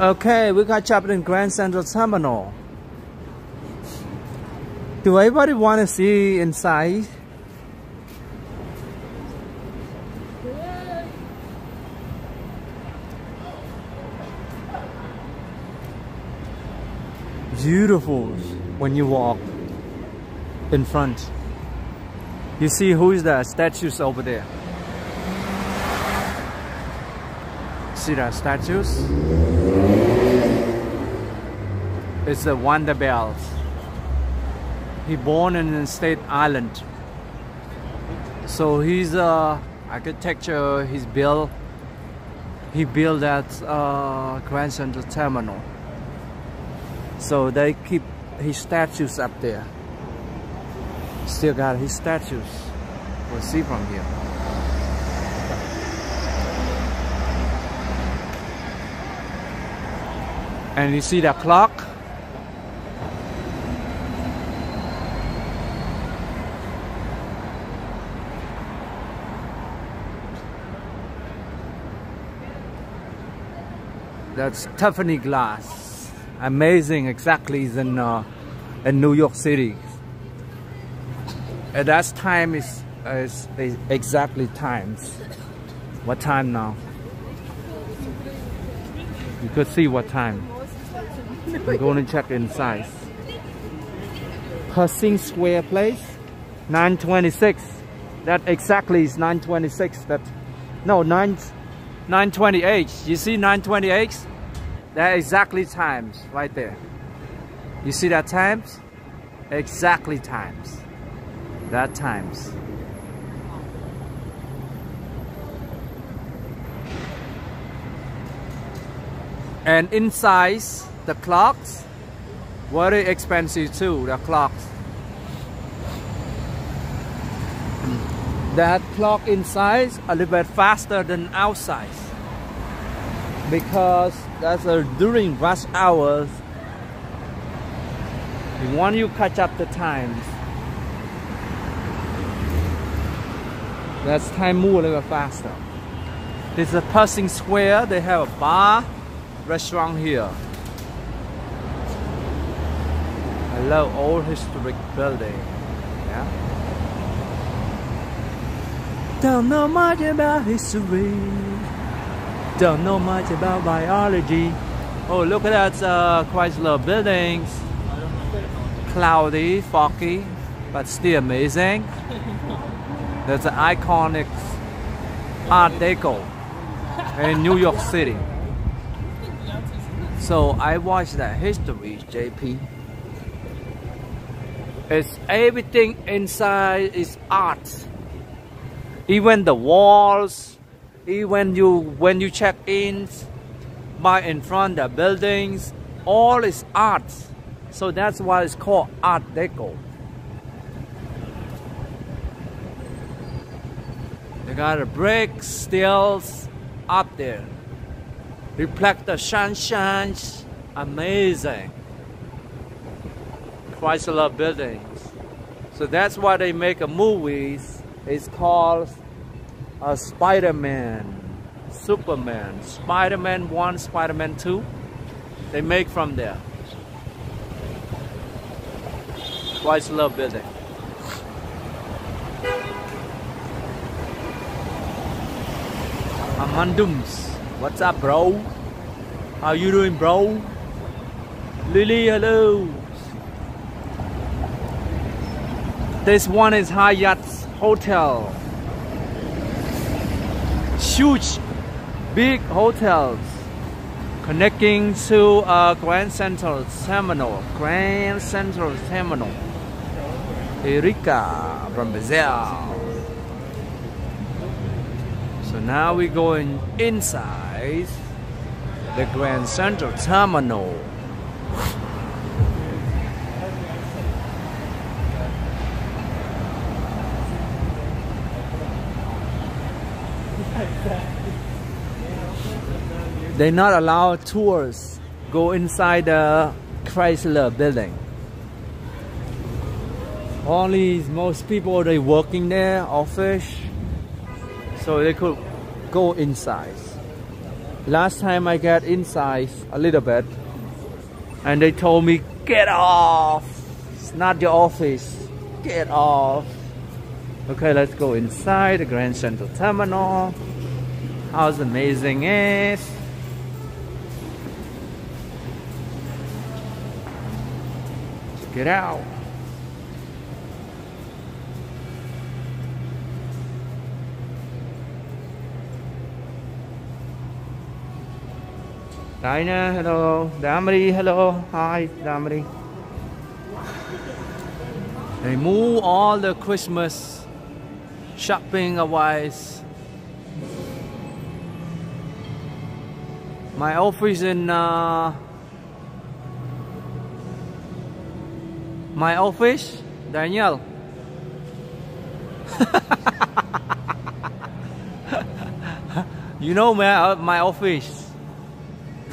Okay, we got chopped in Grand Central Terminal. Do anybody want to see inside? Beautiful when you walk in front. You see who is that? Statues over there. See that statues? It's the Vanderbilt. He born in Staten Island. So he's uh, architecture. He's built. He built that uh, Grand Central Terminal. So they keep his statues up there. Still got his statues. We'll see from here. And you see the clock? That's Tiffany glass. Amazing, exactly in uh, in New York City. At that time is, is is exactly times. What time now? You could see what time. I'm going to check inside. Pershing Square Place, 926. That exactly is 926. That no 9 928. You see 928? That exactly times right there. You see that times? Exactly times. That times. And inside the clocks, very expensive too, the clocks. That clock inside a little bit faster than outside because that's uh, during rush hours. You want you catch up the times. That's time move a little faster. There's a Pershing Square. They have a bar, restaurant here. I love old historic building. Yeah. Don't know much about history. Don't know much about biology. Oh, look at that uh, Chrysler buildings. Cloudy, foggy, but still amazing. There's an iconic Art Deco in New York City. So I watched that history, JP. It's everything inside is art. Even the walls, even you when you check in by in front the buildings, all is art. So that's why it's called Art Deco. They got a brick stills up there. Reflect the sunshine. Amazing. Chrysler buildings. So that's why they make a movies. It's called uh, Spider-Man, Superman, Spider-Man 1, Spider-Man 2. They make from there. Chrysler building. Amandums. What's up, bro? How you doing, bro? Lily, hello. This one is Hyatt Hotel. Huge, big hotels connecting to uh, Grand Central Terminal. Grand Central Terminal. Erika from Brazil. So now we're going inside. The Grand Central Terminal. They not allow tours go inside the Chrysler building. Only most people they working there, office, so they could go inside. Last time I got inside a little bit, and they told me get off. It's not your office. Get off. Okay, let's go inside the Grand Central Terminal. How amazing is. Get out. Dinah, hello. Damri, hello. Hi, Damri. They move all the Christmas shopping away. My office in uh, my office, Daniel. you know my my office.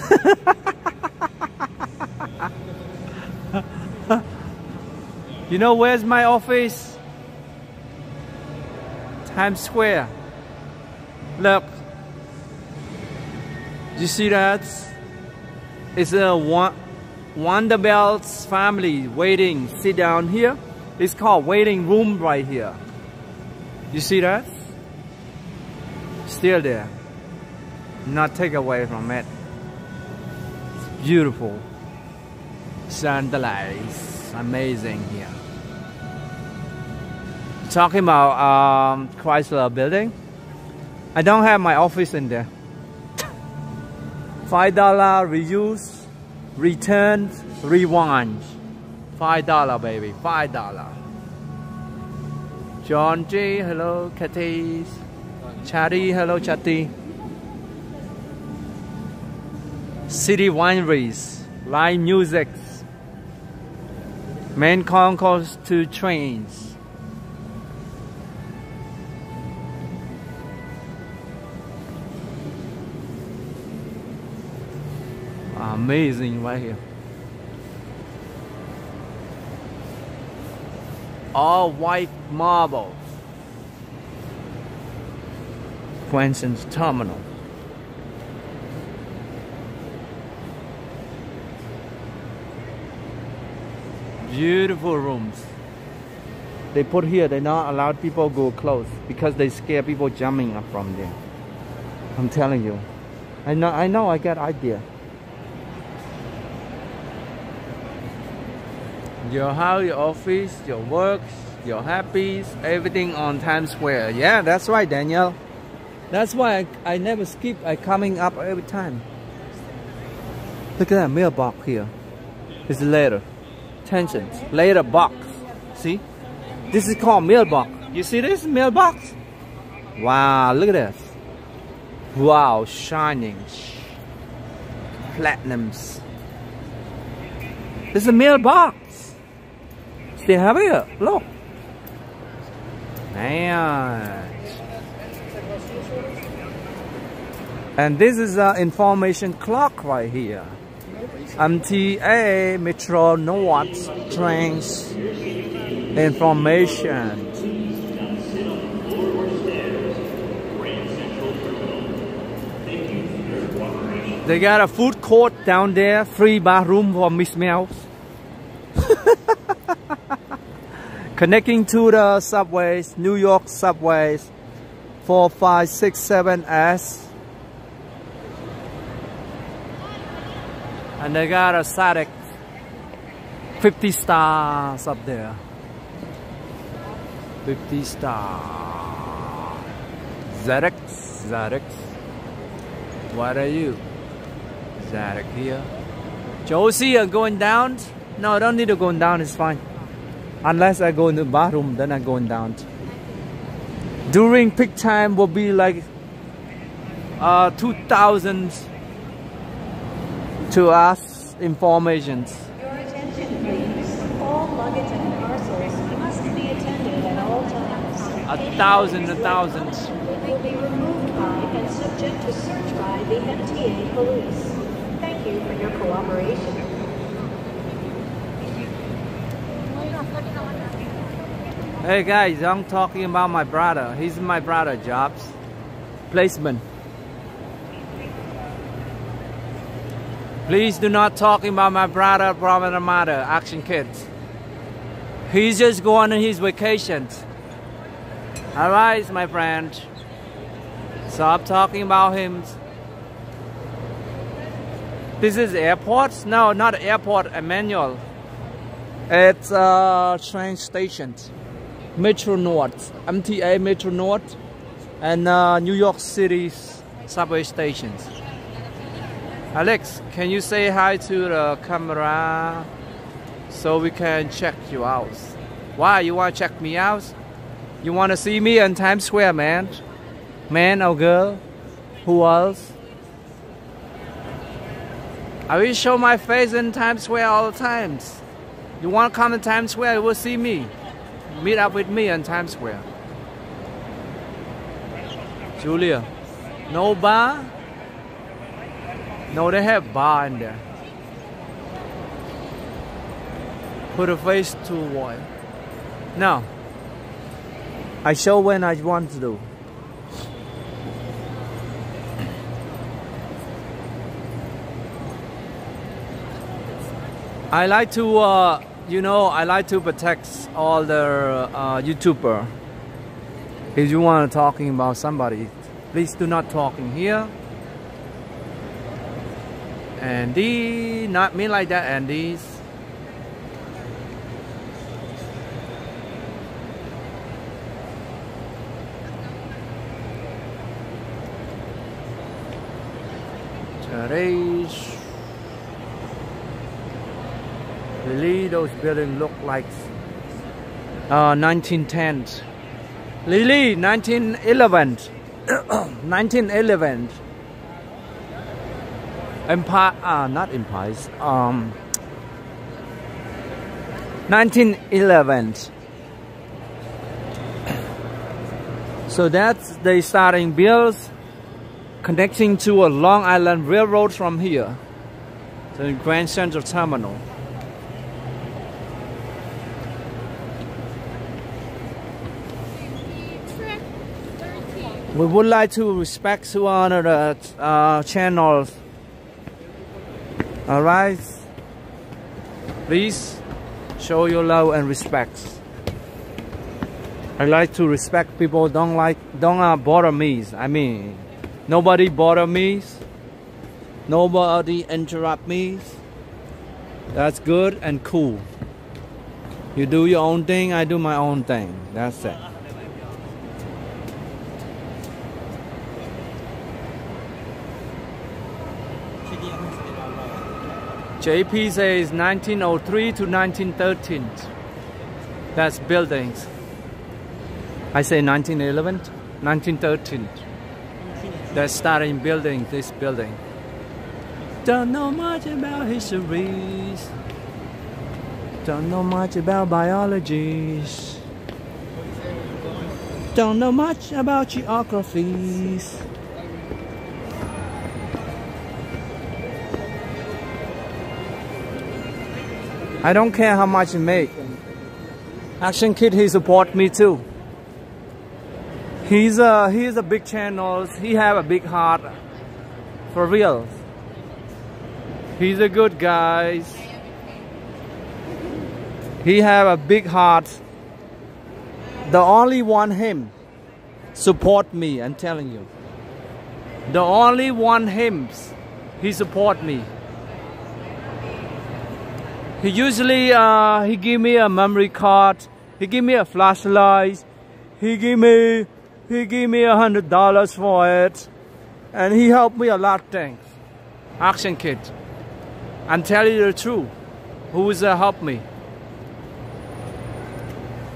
you know where's my office? Times Square. Look. You see that? It's a one Vanderbilt's family waiting. Sit down here. It's called waiting room right here. You see that? Still there. Not take away from it beautiful chandeliers amazing here talking about um, Chrysler building I don't have my office in there five dollar reuse return rewind. Five dollar baby. Five dollar. John G hello Kathy Chatty hello Chatty. City wineries, live music, main concourse to trains. Amazing right here. All white marble. Queensland's terminal. beautiful rooms they put here they not allowed people go close because they scare people jumping up from there i'm telling you i know i know i get idea your house your office your works your happies everything on times square yeah that's right daniel that's why i, I never skip i coming up every time look at that mailbox here it's letter, tensions. letter box. See? This is called mailbox. You see this mailbox? Wow, look at this. Wow, shining. Platinums. This is a mailbox. Still have it. Look. Man. And this is an information clock right here. MTA Metro North trains information. They got a food court down there, free bathroom for Miss Mouse. Connecting to the subways, New York subways, 4567S. And they got a Sadek 50 stars up there. 50 star. Zarex, Zarex. What are you? Zarek here. Josie, are going down? No, I don't need to go down, it's fine. Unless I go in the bathroom, then I'm going down. During peak time will be like uh, 2000 to us informations.
Your attention, please. All luggage and parcels must be attended at all times.
A thousand, a thousand.
Will be removed by and subject to search by the MTA police. Thank you for your cooperation.
Hey guys, I'm talking about my brother. He's my brother, Jobs. Placement. Please do not talking about my brother, brother, mother, action kids. He's just going on his vacations. Alright, my friend. Stop talking about him. This is airport? No, not airport, Emmanuel. It's uh, train stations. Metro North, MTA Metro North, and uh, New York City's subway stations. Alex, can you say hi to the camera so we can check you out? Why you want to check me out? You want to see me in Times Square, man? Man or girl? Who else? I will show my face in Times Square all the times. You want to come to Times Square, you will see me meet up with me in Times Square. Julia, no bar? No, they have bar in there. Put a face to what? No. I show when I want to do. I like to uh, you know, I like to protect all the uh, YouTuber. If you want to talking about somebody, please do not talking here. Andy, not me like that, Andy's. Today's Really, those buildings look like uh, 1910s. Really, 1911. 1911. Empire, uh, not empires. Um, 1911. So that's the starting bills connecting to a Long Island Railroad from here to the Grand Central Terminal. We would like to respect to honor the uh, channels. Alright? Please show your love and respect. I like to respect people don't like don't uh, bother me. I mean nobody bother me. Nobody interrupt me. That's good and cool. You do your own thing, I do my own thing. That's it. JP says 1903 to 1913. That's buildings. I say 1911, 1913. They're starting building this building. Don't know much about histories. Don't know much about biologies. Don't know much about geographies. I don't care how much you make. Action Kid, he support me too. He's a he's a big channel. He have a big heart, for real. He's a good guy. He have a big heart. The only one him support me. I'm telling you. The only one him he support me. He usually uh, he give me a memory card. He give me a flashlight. He give me he give me a hundred dollars for it, and he helped me a lot things. Action Kid. I'm telling you the truth. Who's uh, helped me?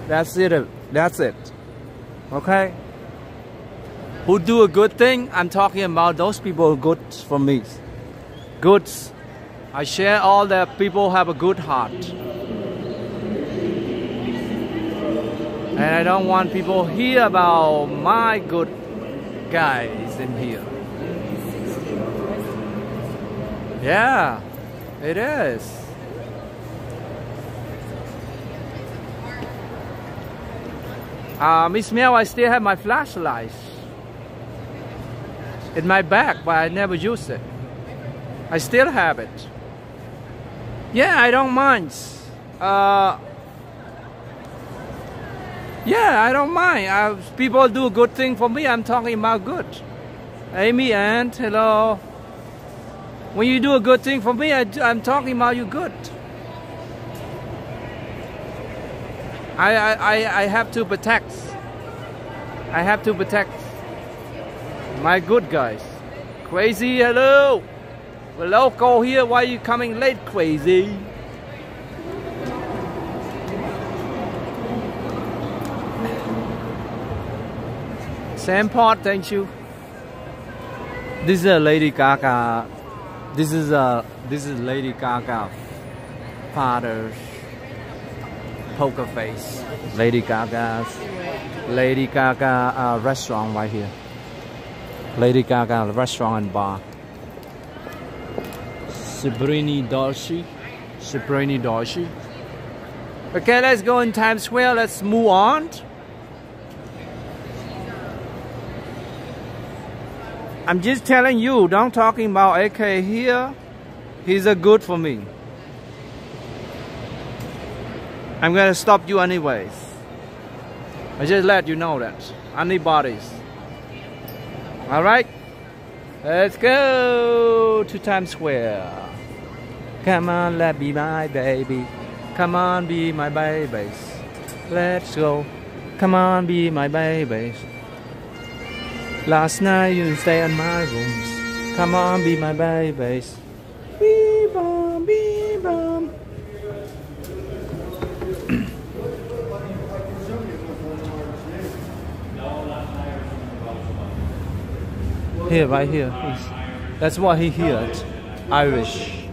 That's it. That's it. Okay. who do a good thing, I'm talking about those people who good for me. Good. I share all that people have a good heart. And I don't want people hear about my good guys in here. Yeah, it is. Uh, Miss Mel, I still have my flashlight in my bag, but I never use it. I still have it. Yeah, I don't mind. Uh, yeah, I don't mind. Uh, people do a good thing for me. I'm talking about good. Amy and hello. When you do a good thing for me, I, am talking about you good. I, I, I have to protect. I have to protect my good guys. Crazy, hello. Local here. Why are you coming late, crazy? Sam Pot, thank you. This is a Lady Gaga. This is a this is Lady Gaga father's poker face. Lady Gaga's Lady Gaga uh, restaurant right here. Lady Gaga restaurant and bar. Sabrini Dolce. Sabrini Dolce. Okay, let's go in Times Square. Let's move on. I'm just telling you, don't talking about AK here. He's a good for me. I'm gonna stop you anyways. I just let you know that. Anybody's. Alright? Let's go to Times Square. Come on, let be my baby. Come on, be my babies. Let's go. Come on, be my babies. Last night you stay in my rooms. Come on, be my babies. Bee bum, bee bum. here, right here. That's what he heard. Irish.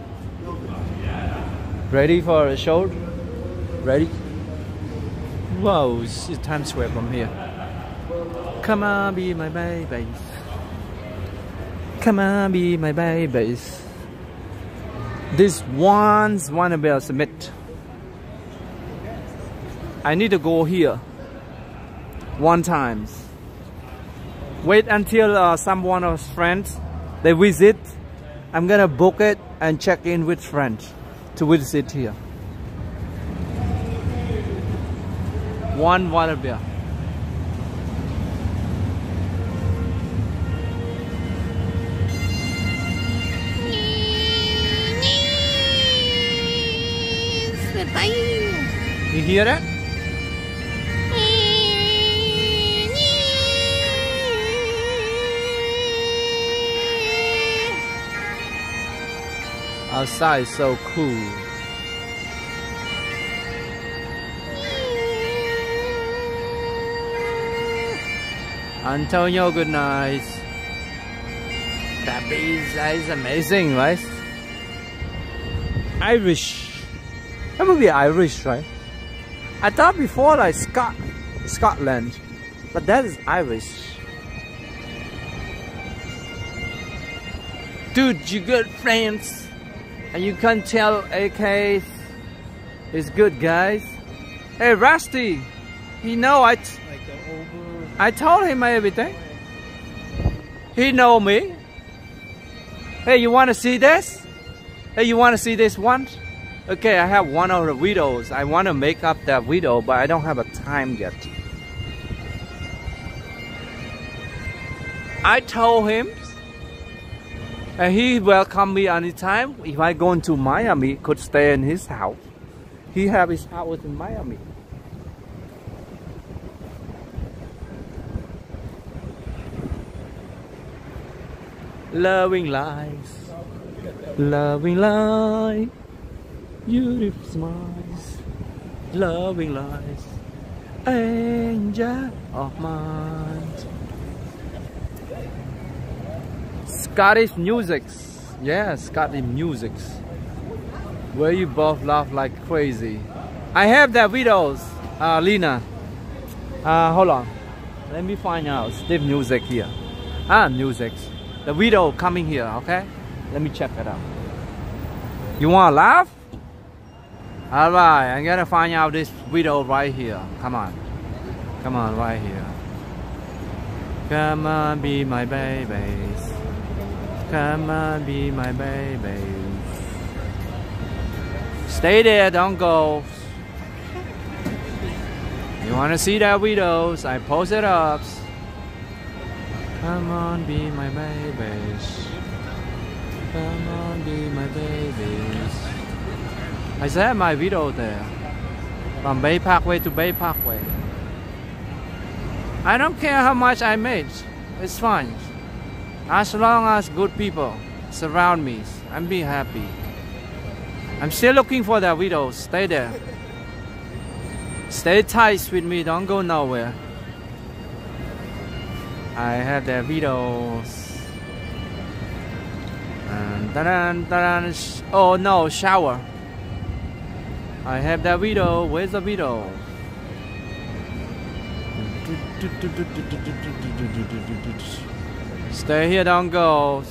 Ready for a show? Ready? Whoa, it's Times Square from here. Come on, be my baby. Come on, be my babies. This one's a submit. I need to go here. One times. Wait until uh, someone of friends they visit. I'm gonna book it and check in with friends to visit here. One water beer. You hear that? Outside is so cool. Antonio, good night. That that is amazing, right? Irish. That would be Irish, right? I thought before like Scot Scotland, but that is Irish. Dude, you good friends, and you can tell AK is good, guys. Hey, Rusty, he know I. I told him everything. He know me. Hey, you want to see this? Hey, you want to see this one? Okay, I have one of the videos. I want to make up that video, but I don't have a time yet. I told him, and he welcome me anytime. If I go to Miami, could stay in his house. He have his house in Miami. Loving lives, loving life, beautiful smiles, loving lives, angel of mine. Scottish musics. Yeah, Scottish musics. Where you both laugh like crazy. I have that videos, uh, Lena. Uh, hold on. Let me find out Steve music here. Ah, music. The video coming here, okay? Let me check it out. You wanna laugh? Alright, I'm gonna find out this video right here. Come on. Come on, right here. Come on, be my babies. Come on, be my babies. Stay there, don't go. You wanna see that videos? I post it up. Come on, be my babies. Come on, be my babies. I said my video there. From Bay Parkway to Bay Parkway. I don't care how much I made. It's fine. As long as good people surround me, I'm be happy. I'm still looking for that video. Stay there. Stay tight with me. Don't go nowhere. I have the videos. And da-dan, da-dan, oh no, shower. I have that video. Where's the video? Stay here, don't go.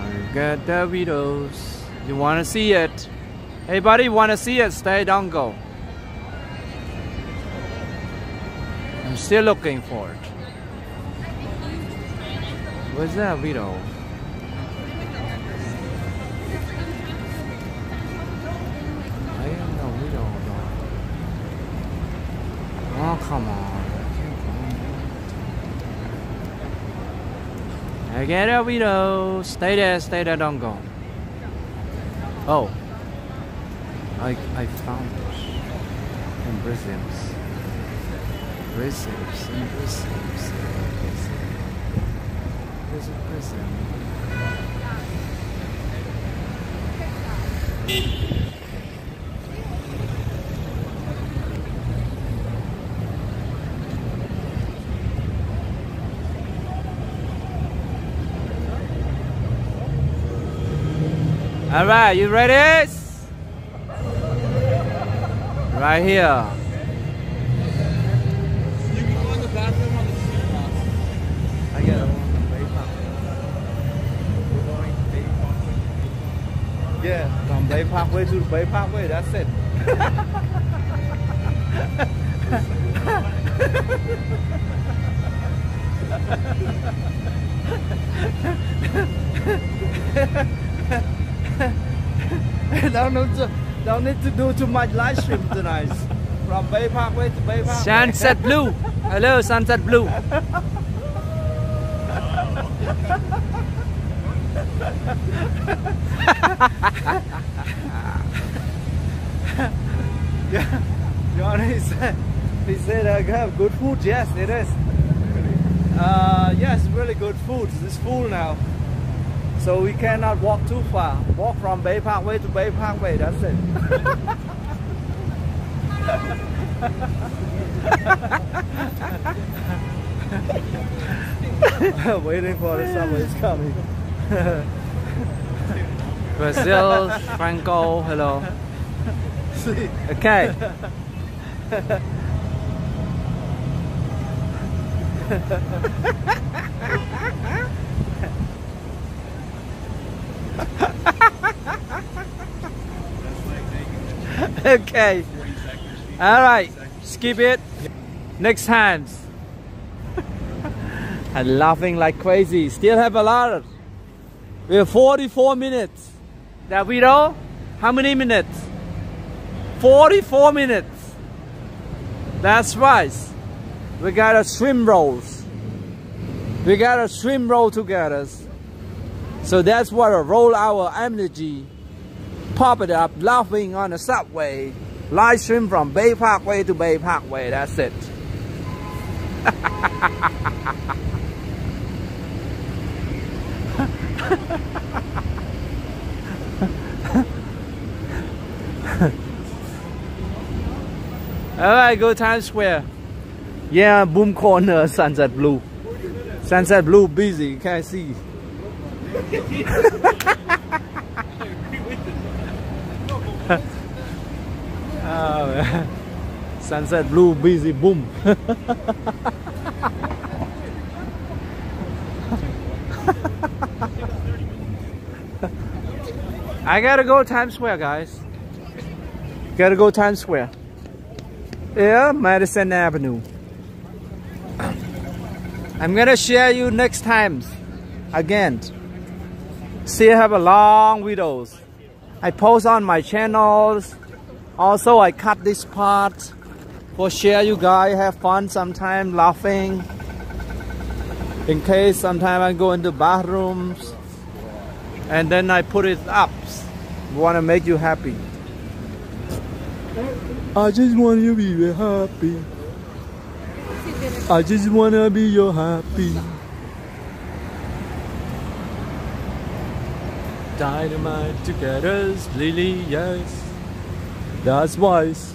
I got the videos. You wanna see it? Hey buddy, wanna see it? Stay, don't go. I'm still looking for it. Where's that video? I no video though. Oh come on. I get a video. Stay there, stay there, don't go. Oh. I I found Brisbane's. Brisbane's, in Brisbane's. There's a prison. All right, you ready? Right here.
You can go in the bathroom on the.
I get Park. Yeah, from Bay Parkway to Bay Parkway, that's it. don't, need to, don't need to do too much live stream tonight. From Bay Parkway to Bay Parkway. Sunset Blue. Hello, Sunset Blue. yeah, John, he said, he said I have good food. Yes, it is. Uh, yes, really good food. It's full now. So we cannot walk too far. Walk from Bay Parkway to Bay Parkway, that's it. Waiting for the subway is coming. Brazil, Franco, hello. Okay. okay. All right. Skip it. Next time. I'm laughing like crazy. Still have a lot. We have 44 minutes. That video, how many minutes? 44 minutes. That's right. We got a swim rolls. We got a swim roll together. So that's what a roll our energy. Pop it up, laughing on the subway. Live stream from Bay Parkway to Bay Parkway. That's it. Alright, go Times Square. Yeah, Boom Corner, Sunset Blue. Sunset Blue busy, you can't see. oh. Sunset Blue busy, boom. I gotta go Times Square, guys. Gotta go Times Square. Yeah, Madison Avenue. I'm gonna share you next time again. See, Still have a long videos. I post on my channels. Also, I cut this part for share you guys have fun sometime laughing. In case sometime I go into bathrooms and then I put it up. Want to make you happy. I just want you to be happy. I just want to be your happy. Dynamite together, Lily, yes. That's wise.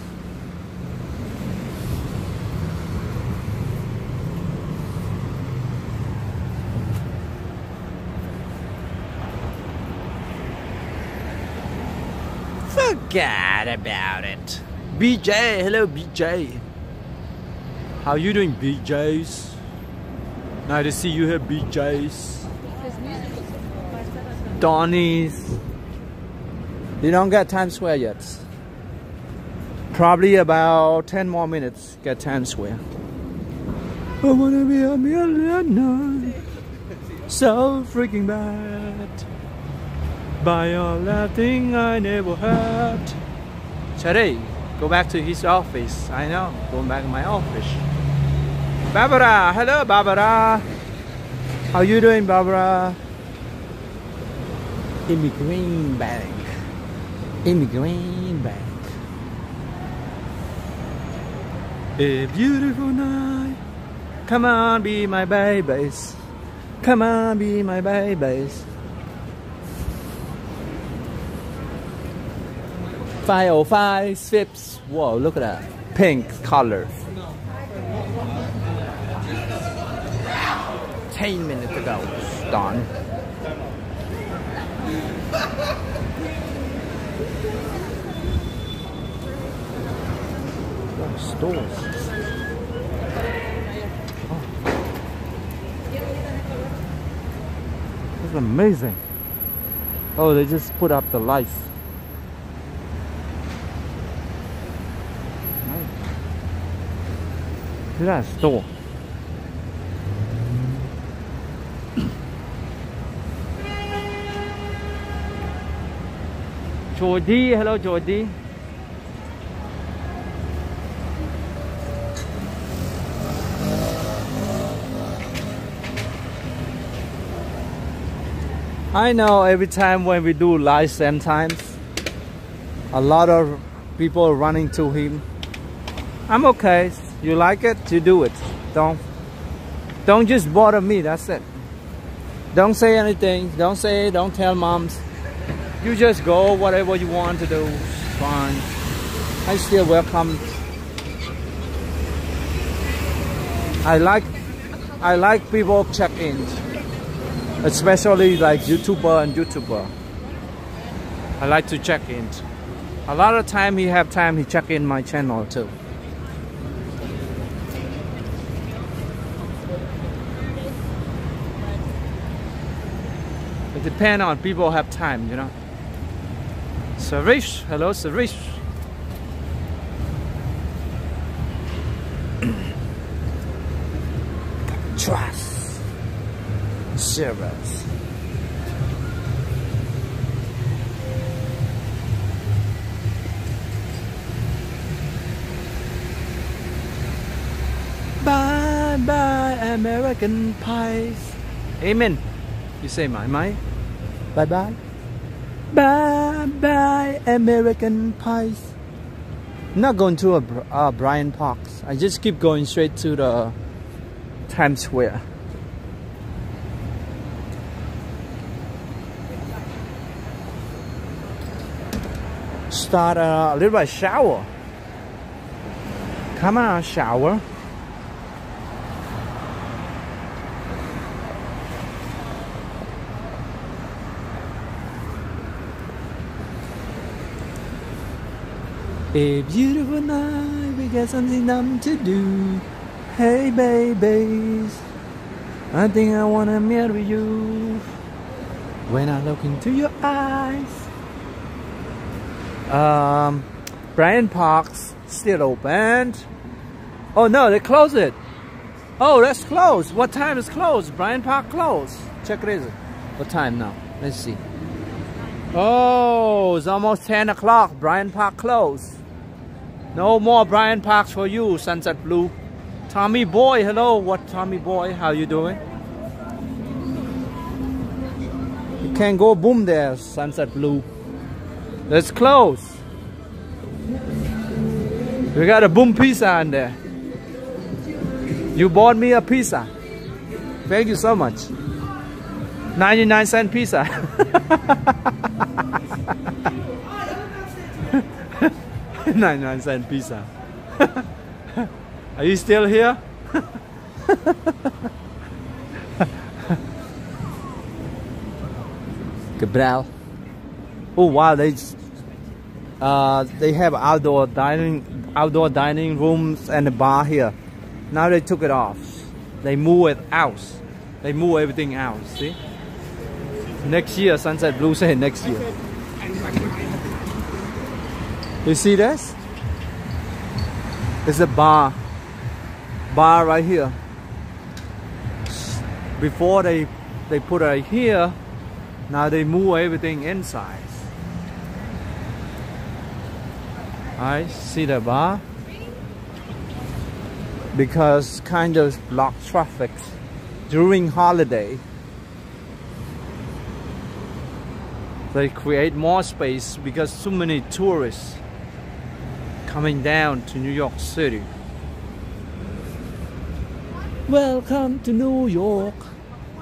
Forget about it. BJ, hello BJ. How you doing BJs? Nice to see you here BJs. Donnie's. You don't get Times Square yet. Probably about 10 more minutes get Times Square. I wanna be a millionaire. So freaking bad. Buy all that thing I never had. Today, go back to his office. I know, going back to my office. Barbara, hello Barbara. How you doing, Barbara? Emigrant Bank. Emigrant Bank. A beautiful night. Come on, be my babies. Come on, be my babies. 505 Swips. Whoa, look at that. Pink color. 10 minutes ago. Done. What stores? Oh. This is amazing. Oh, they just put up the lights. Look at that store. Jordi, hello Jordi. I know every time when we do live sometimes a lot of people running to him. I'm okay. You like it, you do it. Don't don't just bother me, that's it. Don't say anything. Don't say, don't tell moms. You just go whatever you want to do. Fine. I still welcome. I like I like people check in. Especially like YouTuber and YouTuber. I like to check in. A lot of time he have time he check in my channel too. It depends on people have time, you know. Sarish, hello Sarish. Trust. Service. Bye bye American pies. Amen. You say my my. Bye bye. Bye bye American pies. not going to a uh, Bryant Parks. I just keep going straight to the Times Square. Start a little bit shower. Come on, shower. A beautiful night, we got something dumb to do. Hey, babies, I think I wanna marry you. When I look into your eyes. Um, Bryant Park's still open. Oh no, they closed it. Oh, that's closed. What time is closed? Bryant Park closed. Check it is. What time now? Let's see. Oh, it's almost 10 o'clock. Bryant Park closed. No more Bryant Parks for you, Sunset Blue. Tommy Boy, hello. What Tommy Boy? How you doing? You can't go boom there, Sunset Blue. Let's close. We got a boom pizza in there. You bought me a pizza. Thank you so much. 99 cent pizza. 99 cent pizza. Are you still here? Cabral. Oh wow, they uh, they have outdoor dining outdoor dining rooms and a bar here. Now they took it off. They move it out. They move everything out. See? Next year, Sunset Blue say next year. You see this? It's a bar. Bar right here. Before they they put it here, now they move everything inside. I see the bar because kind of block traffic during holiday. They create more space because too many tourists coming down to New York City. Welcome to New York.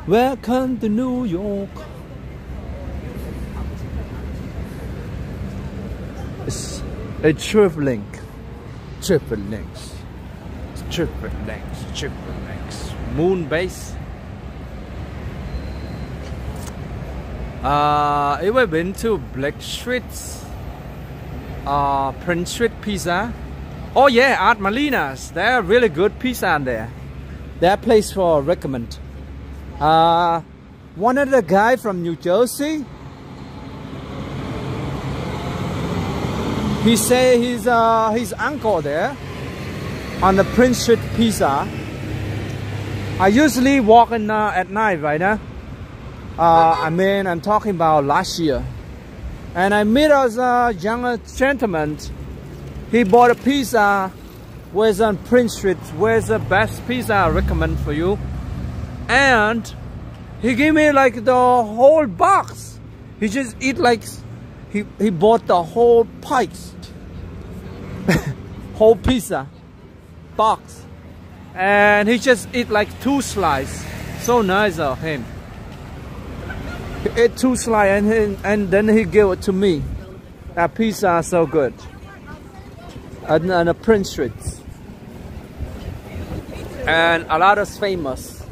Welcome to New York. It's a triple link. Triple links. Triple links. Triple links. Moon base. Uh, ever been to Black Street's uh, Prince Street Pizza? Oh yeah, Art Malina's. They're really good pizza in there. That place for recommend. Uh, one of the guy from New Jersey. He say his uh, his uncle there on the Prince Street Pizza. I usually walk in uh, at night, right now. Uh, I mean, I'm talking about last year. And I met a young gentleman. He bought a pizza. Where's on Prince Street? Where's the best pizza I recommend for you? And he gave me like the whole box. He just eat like he he bought the whole pikes, whole pizza box, and he just eat like two slices. So nice of him. Ate two slices and he, and then he gave it to me. That pizza is so good. And, and the Prince Street. And a lot of famous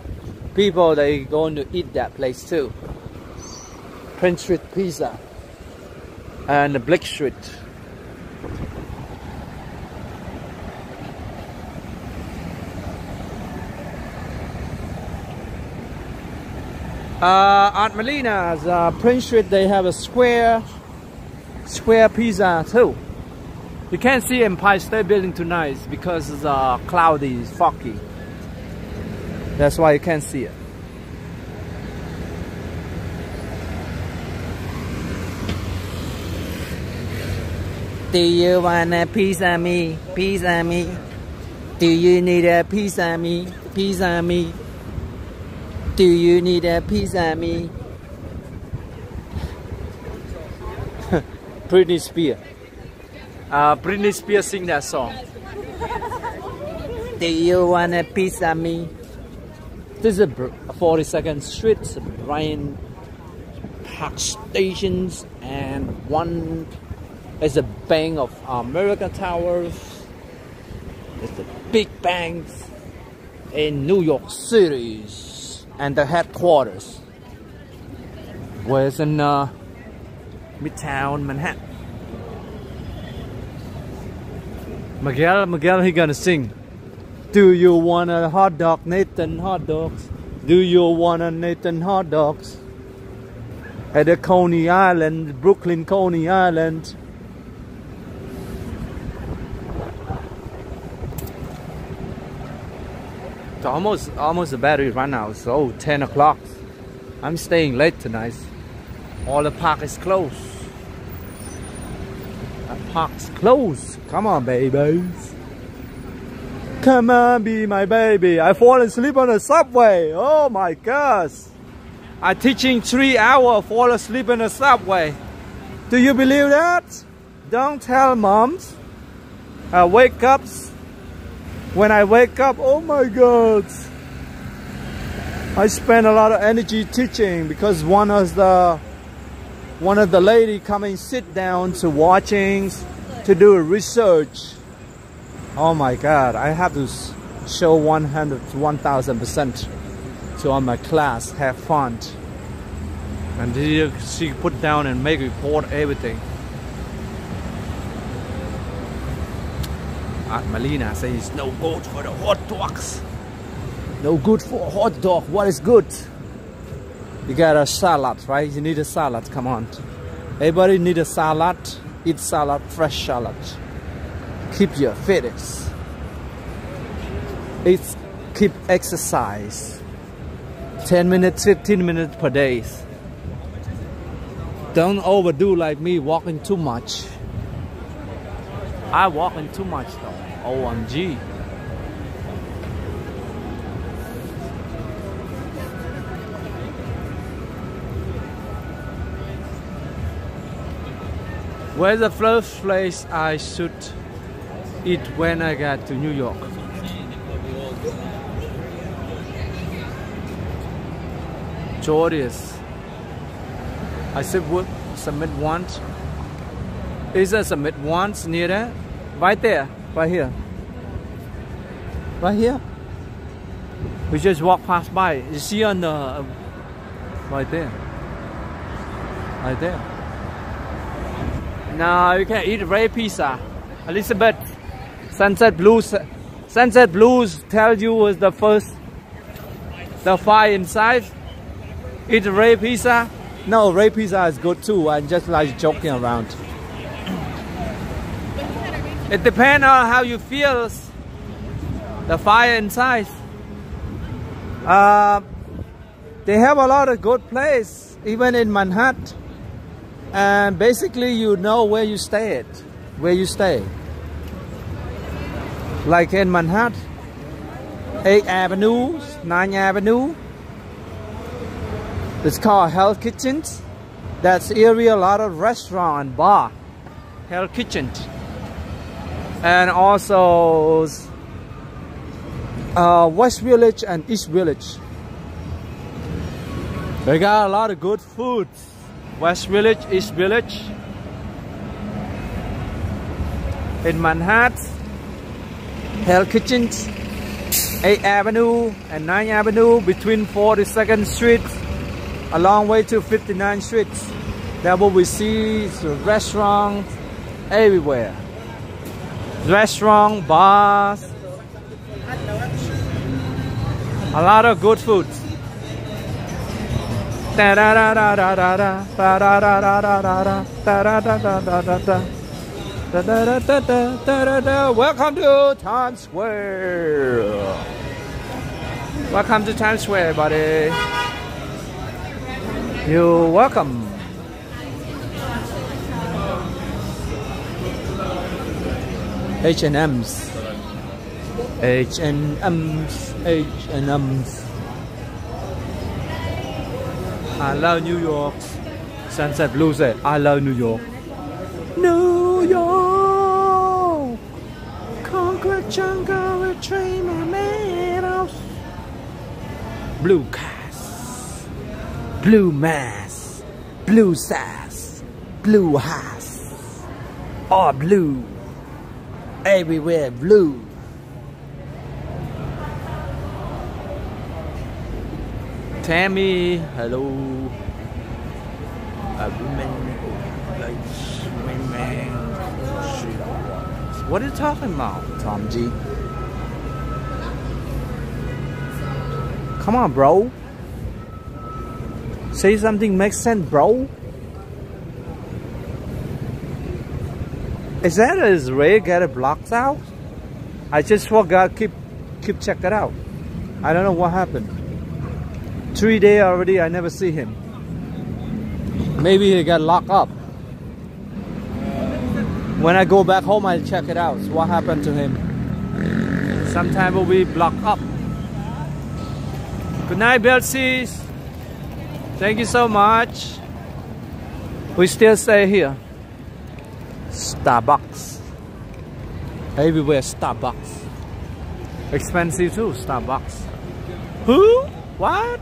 people they going to eat that place too. Prince Street Pizza and the Bleecker Street. Uh, Aunt Melina's uh, Prince Street, they have a square, square pizza too. You can't see Empire State Building tonight because it's uh, cloudy, it's foggy. That's why you can't see it. Do you want a pizza me? Pizza me? Do you need a pizza me? Pizza me? Do you need a piece pizza me? Britney Spears. Uh, Britney Spears sing that song. Do you want a piece pizza me? This is a 42nd Street, Bryant Park stations, and one is the Bank of America Towers. It's the big banks in New York City and the headquarters was in uh, Midtown Manhattan. Miguel, Miguel, he gonna sing. Do you want a hot dog, Nathan hot dogs? Do you want a Nathan hot dogs? At the Coney Island, Brooklyn Coney Island. Almost almost the battery run out, so 10 o'clock. I'm staying late tonight. All the park is closed. The park's closed. Come on, babies. Come on, be my baby. I fall asleep on the subway. Oh my gosh. I teaching three hour fall asleep in the subway. Do you believe that? Don't tell moms. I wake up. When I wake up, oh my god. I spend a lot of energy teaching because one of the one of the lady coming sit down to watching to do research. Oh my god i have to show 100 1000 percent to all my class have fun. And she put down and make report everything Ah, Aunt Melina says no good for the hot dogs. No good for a hot dog. What is good? You got a salad right? You need a salad. Come on. Everybody need a salad. Eat salad fresh salad. Keep your fitness. It's keep exercise. 10 minutes 15 minutes per day. Don't overdo like me walking too much I walking too much though OMG Where's the first place I should eat when I get to New York? Jordius. I said would submit once. Is there submit once near there? Right there, right here. Right here. We just walk past by. You see on the uh, right there. Right there. Now you can eat Ray pizza. Elizabeth, Sunset Blues. Sunset Blues tell you was the first, the fire inside. Eat Ray pizza. No, Ray pizza is good too. I'm just like joking around. It depends on how you feel. The fire inside. Uh, they have a lot of good place, even in Manhattan and basically you know where you stay at where you stay like in Manhattan 8 Avenue 9 Avenue it's called Hell Kitchens that's area a lot of restaurant and bar Hell Kitchen and also uh, West Village and East Village. They got a lot of good food West Village, East Village. In Manhattan, Hell Kitchens, 8th Avenue and 9th Avenue between 42nd Street a long way to 59th Street. That what we see restaurants everywhere. Restaurant, bars, a lot of good food. Welcome to Times Square. Welcome to Times Square, buddy. You're welcome. H&M's. H&M's. H&M's. I love New York. Sunset Blue said, eh? I love New York. New York! Concrete jungle with tree meadows. Blue cars. Blue mass. Blue sass. Blue house. All blue. Everywhere blue. Tammy, hello. A woman likes want What are you talking about, Tom G? Come on, bro. Say something makes sense, bro. Is that his ray get it blocked out? I just forgot. Keep keep check it out. I don't know what happened. Three day already. I never see him. Maybe he got locked up. When I go back home, I check it out. What happened to him? Sometime will be up. Good night, Belsies. Thank you so much. We still stay here. Starbucks. Everywhere Starbucks. Expensive too, Starbucks. Who? What?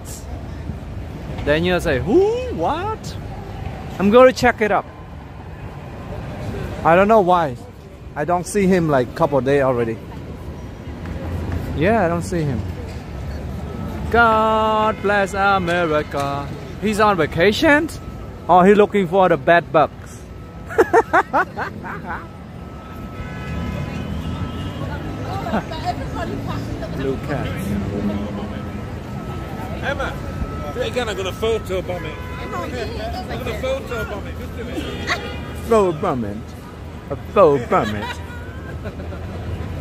Daniel say, who? What? I'm going to check it up. I don't know why. I don't see him like couple days already. Yeah, I don't see him. God bless America. He's on vacation? Oh, or he looking for the bad bugs? Blue cats.
Emma, do it again. I got a photo bomb it. I got a photo bomb it. Just do it.
Faux vomit. A faux vomit.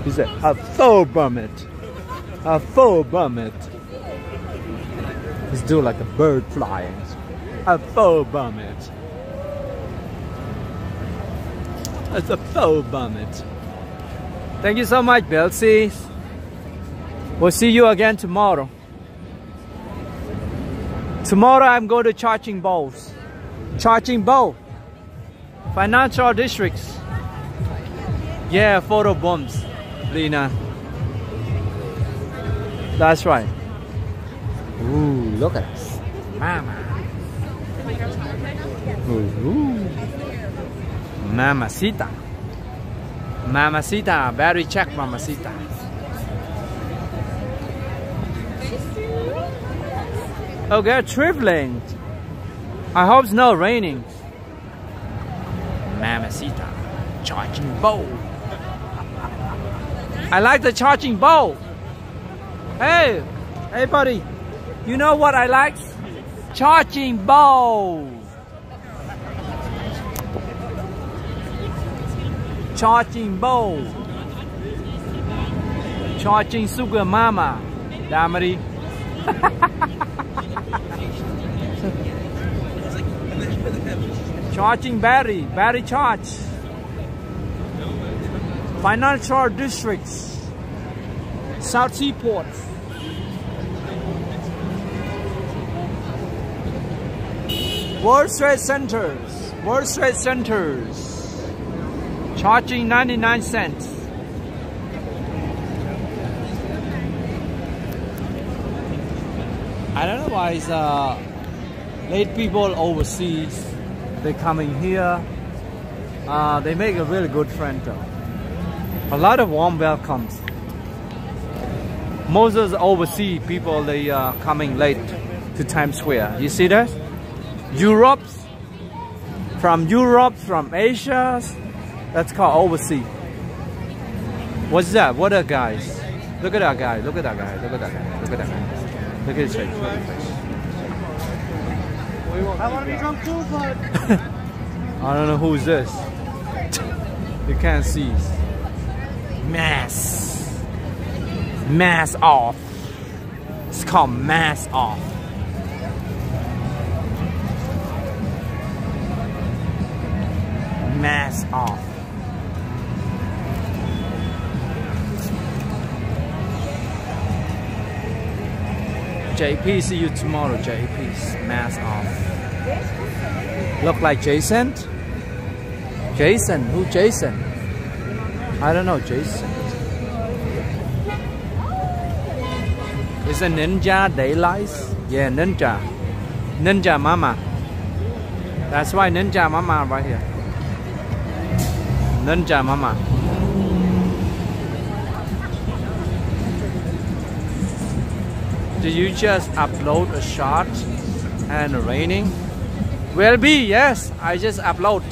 He said, a faux vomit. A faux vomit. He's doing like a bird flying. A faux vomit. It's a faux vomit. Thank you so much, Belsies. We'll see you again tomorrow. Tomorrow I'm going to Charging Bulls. Charging Bull. Financial districts. Yeah, photo bombs, Lena. That's right. Ooh, look at us. Mama. Ooh. Mamacita. Mamacita. Very check, Mamacita. Oh, they're traveling. I hope it's not raining. Mamacita. Charging bull. I like the charging bull. Hey, hey buddy. You know what I like? Charging bull. Charging bull. Charging sugar mama. Damari. Charging battery, battery charge. Financial districts. South Seaport. World Trade Centers. World Trade Centers. Charging 99 cents. I don't know why it's uh, late people overseas. They coming here. Uh, they make a really good friend though. A lot of warm welcomes. Moses overseas people they are coming late to Times Square. You see that? Europe, from Europe, from Asia. That's called overseas. What's that? What are guys? Look at that guy. Look at that guy. Look at that guy. Look at that guy. Look at his face. Look at his face.
I want to be drunk too, but.
I don't know who's this. You can't see. Mass. Mass off. It's called mass off. Mass off. JP, see you tomorrow, JP. Mass off. Look like Jason? Jason? Who Jason? I don't know, Jason. Is a ninja daylight? Yeah, ninja. Ninja mama. That's why ninja mama right here. Ninja mama. Do you just upload a shot and raining? Will be, yes. I just upload.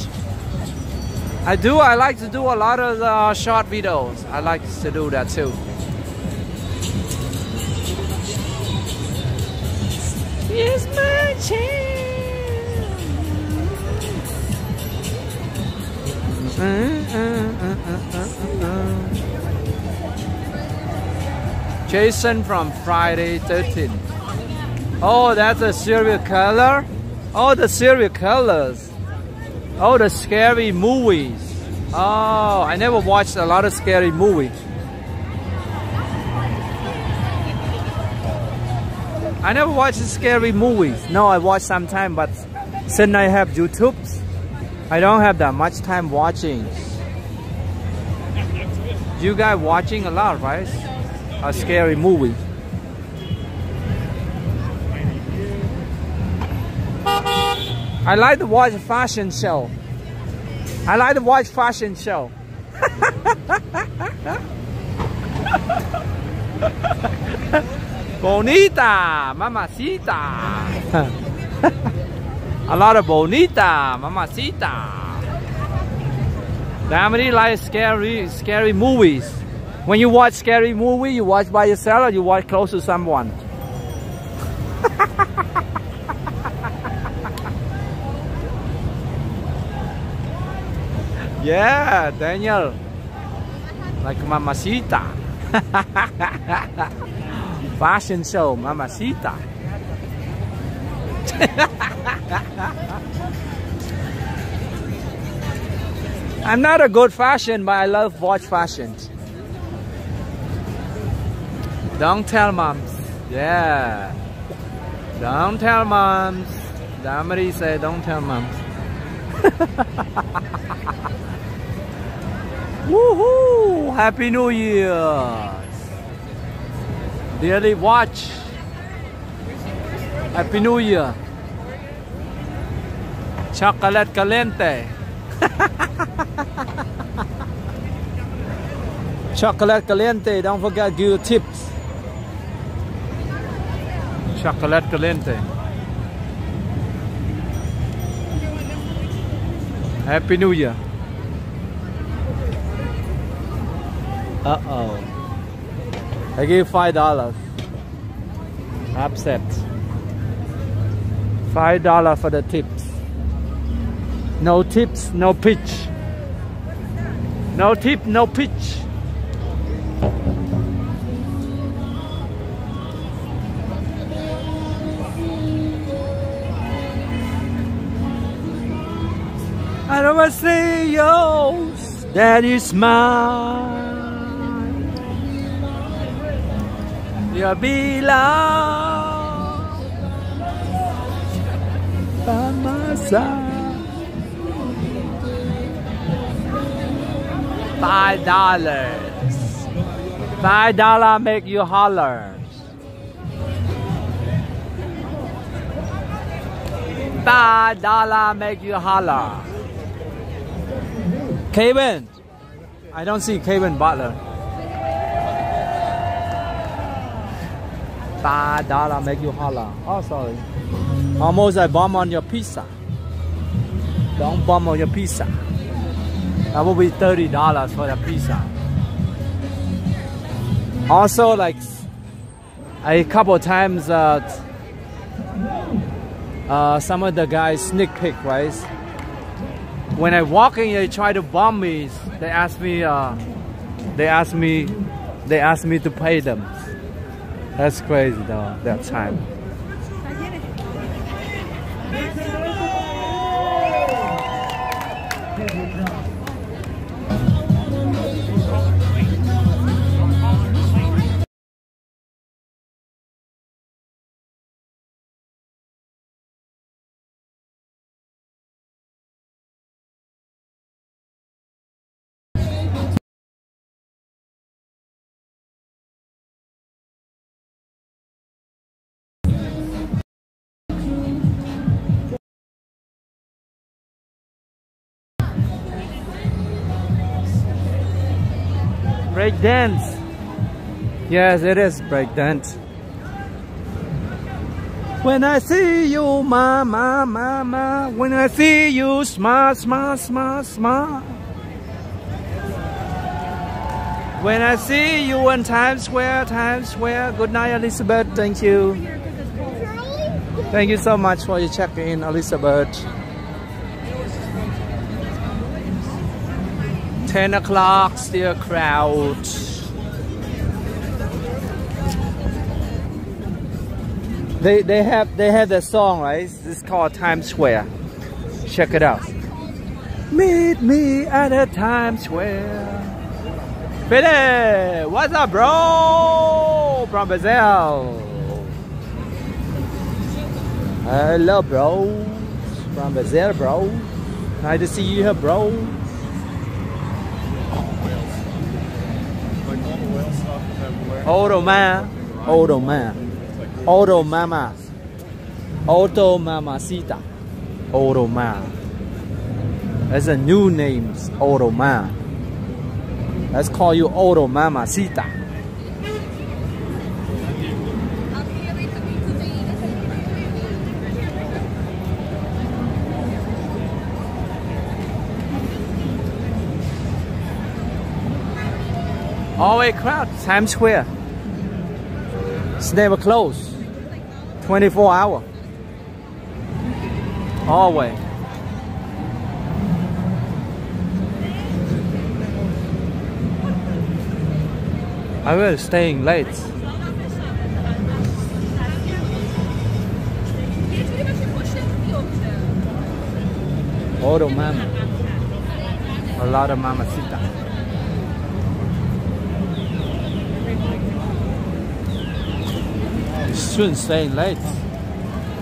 I do. I like to do a lot of uh, short videos. I like to do that too. Here's my chance. Jason from Friday 13. Oh, that's a serial killer. Oh, the serial killers. Oh, the scary movies. Oh, I never watched a lot of scary movies. I never watched scary movies. No, I watch sometime, but since I have YouTube, I don't have that much time watching. You guys watching a lot, right? A scary movie. I like to watch fashion show. I like to watch fashion show. bonita, mamacita. A lot of bonita, mamacita. Family like scary, scary movies. When you watch scary movie, you watch by yourself or you watch close to someone. Yeah, Daniel. Like Mamacita. Fashion show, Mamacita. I'm not a good fashion, but I love watch fashion. Don't tell moms. Yeah. Don't tell moms. Damari said don't tell moms. Woohoo! Happy New Year! Daily watch. Happy New Year. Chocolate caliente. Chocolate caliente. Don't forget give tips. Chocolate caliente. Happy New Year. Uh oh. I give five dollars. Upset. Five dollars for the tips. No tips, no pitch. No tip, no pitch. Yours, that is mine. You belong by my side. Five dollars. Five dollar make you holler. Five dollar make you holler. Kevin. I don't see Kevin Butler. Five dollar make you holler. Oh, sorry. Almost I bomb on your pizza. Don't bomb on your pizza. That will be thirty dollars for the pizza. Also, like a couple times, uh, uh, some of the guys sneak peek, right? When I walk in, they try to bomb me. They ask me, uh, they ask me, they ask me to pay them. That's crazy though, that time. Break dance. Yes, it is break dance. When I see you, mama, mama. When I see you, smile, smile, smile, smile. When I see you in Times Square, Times Square. Good night, Elizabeth. Thank you. Thank you so much for your check-in, Elizabeth. 10 o'clock, still crowd. They, they have they have that song right? It's called Times Square. Check it out. Meet me at a Times Square. Fede, what's up bro? From Brazil. Hello bro from Brazil bro nice to see you here bro
everywhere.
Auto man Auto man Auto mama Auto mamacita Auto man That's a new name Auto man Let's call you Auto Always crowd Times Square. It's never closed. 24 hour. Always I will staying late. Auto mama. A lot of mamacita Soon staying late.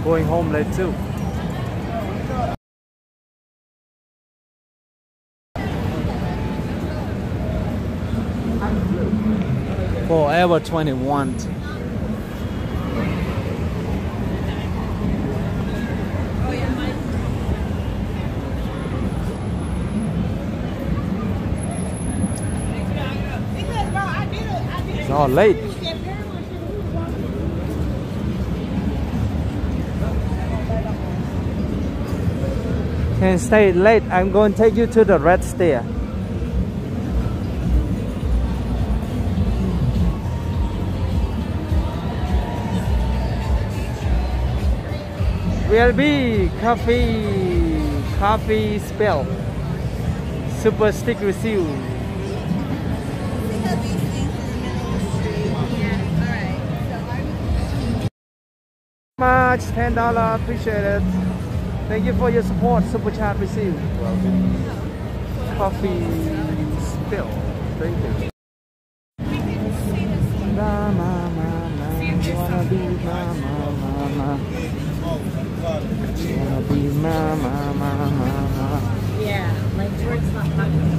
Going home late too. Forever 21 It's all late Can stay late I'm going to take you to the red stair will be coffee coffee spell super stick with you much ten dollar appreciate it thank you for your support super chat received coffee spill. Thank you.
Yeah, like George's not talking.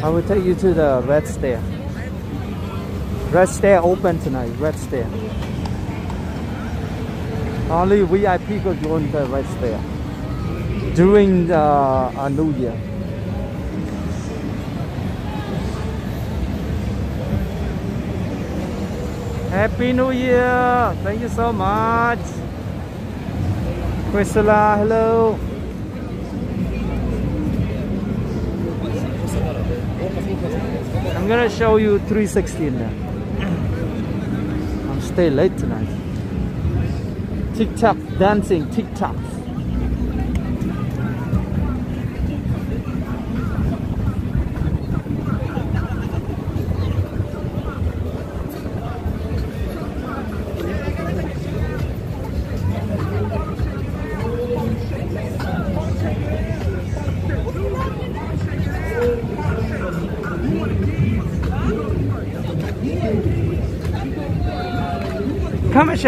I will take you to the red stair. Red stair open tonight. Red stair. Only VIP go join the red stair during the uh, New Year. Happy New Year! Thank you so much. Priscilla, hello. I'm gonna show you 360 now. Stay late tonight. TikTok dancing, TikTok. Come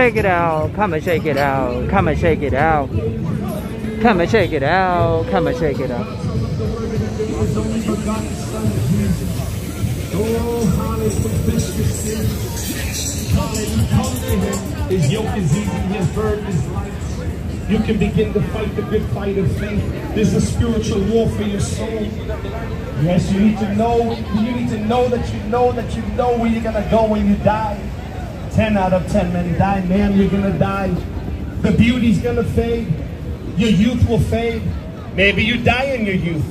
shake it out. Come and shake it out. Come and shake it out. Come and shake it out. Come and shake it out.
His yoke is easy, his burden is light. You can begin to fight the good fight of faith. There's a spiritual war for your soul. Yes, you need to know, you need to know that you know that you know where you're gonna go when you die. 10 out of 10 men die. Man, you're gonna die. The beauty's gonna fade. Your youth will fade. Maybe you die in your youth.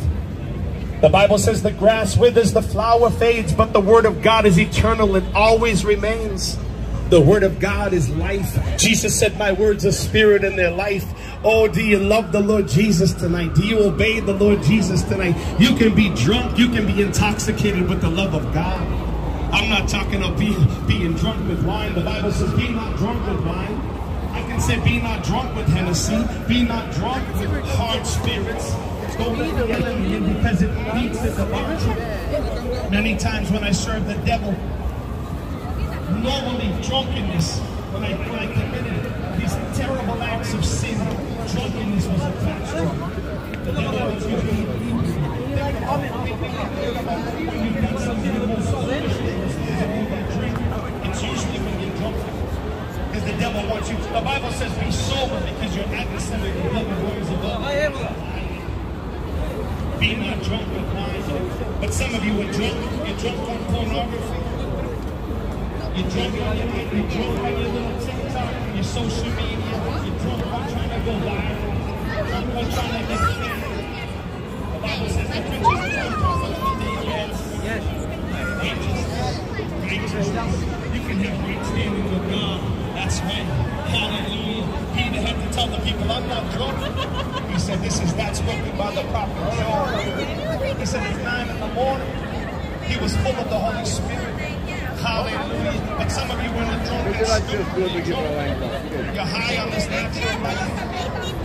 The Bible says the grass withers, the flower fades, but the word of God is eternal and always remains. The word of God is life. Jesus said, my words are spirit and their life. Oh, do you love the Lord Jesus tonight? Do you obey the Lord Jesus tonight? You can be drunk. You can be intoxicated with the love of God. I'm not talking of being, being drunk with wine. The Bible says, be not drunk with wine. I can say, be not drunk with Hennessy. Be not drunk with hard spirits. Don't let the enemy because it leads to debauchery. Many times when I serve the devil, normally drunkenness, when I, when I committed these terrible acts of sin, drunkenness was attached to. The devil wants you to be Think about it. When you've done something devil wants you the Bible says be sober because your adversary, the devil, roars above. Be not drunk with wine. But some of you are drunk. You're drunk on pornography. You're drunk on your, you're drunk on your little TikTok, your social media. You're drunk on trying to go viral. Drunk on trying to get. The Bible says are drunk on Yes. Righteous. Righteousness. You can have great standing with God. That's right. Hallelujah. He didn't have to tell the people, I'm not drunk. He said, this is not spoken by the prophet. He said, it's nine in the morning. He was full of the Holy Spirit. Hallelujah. But some of you were in the drunk. You're high on this natural life.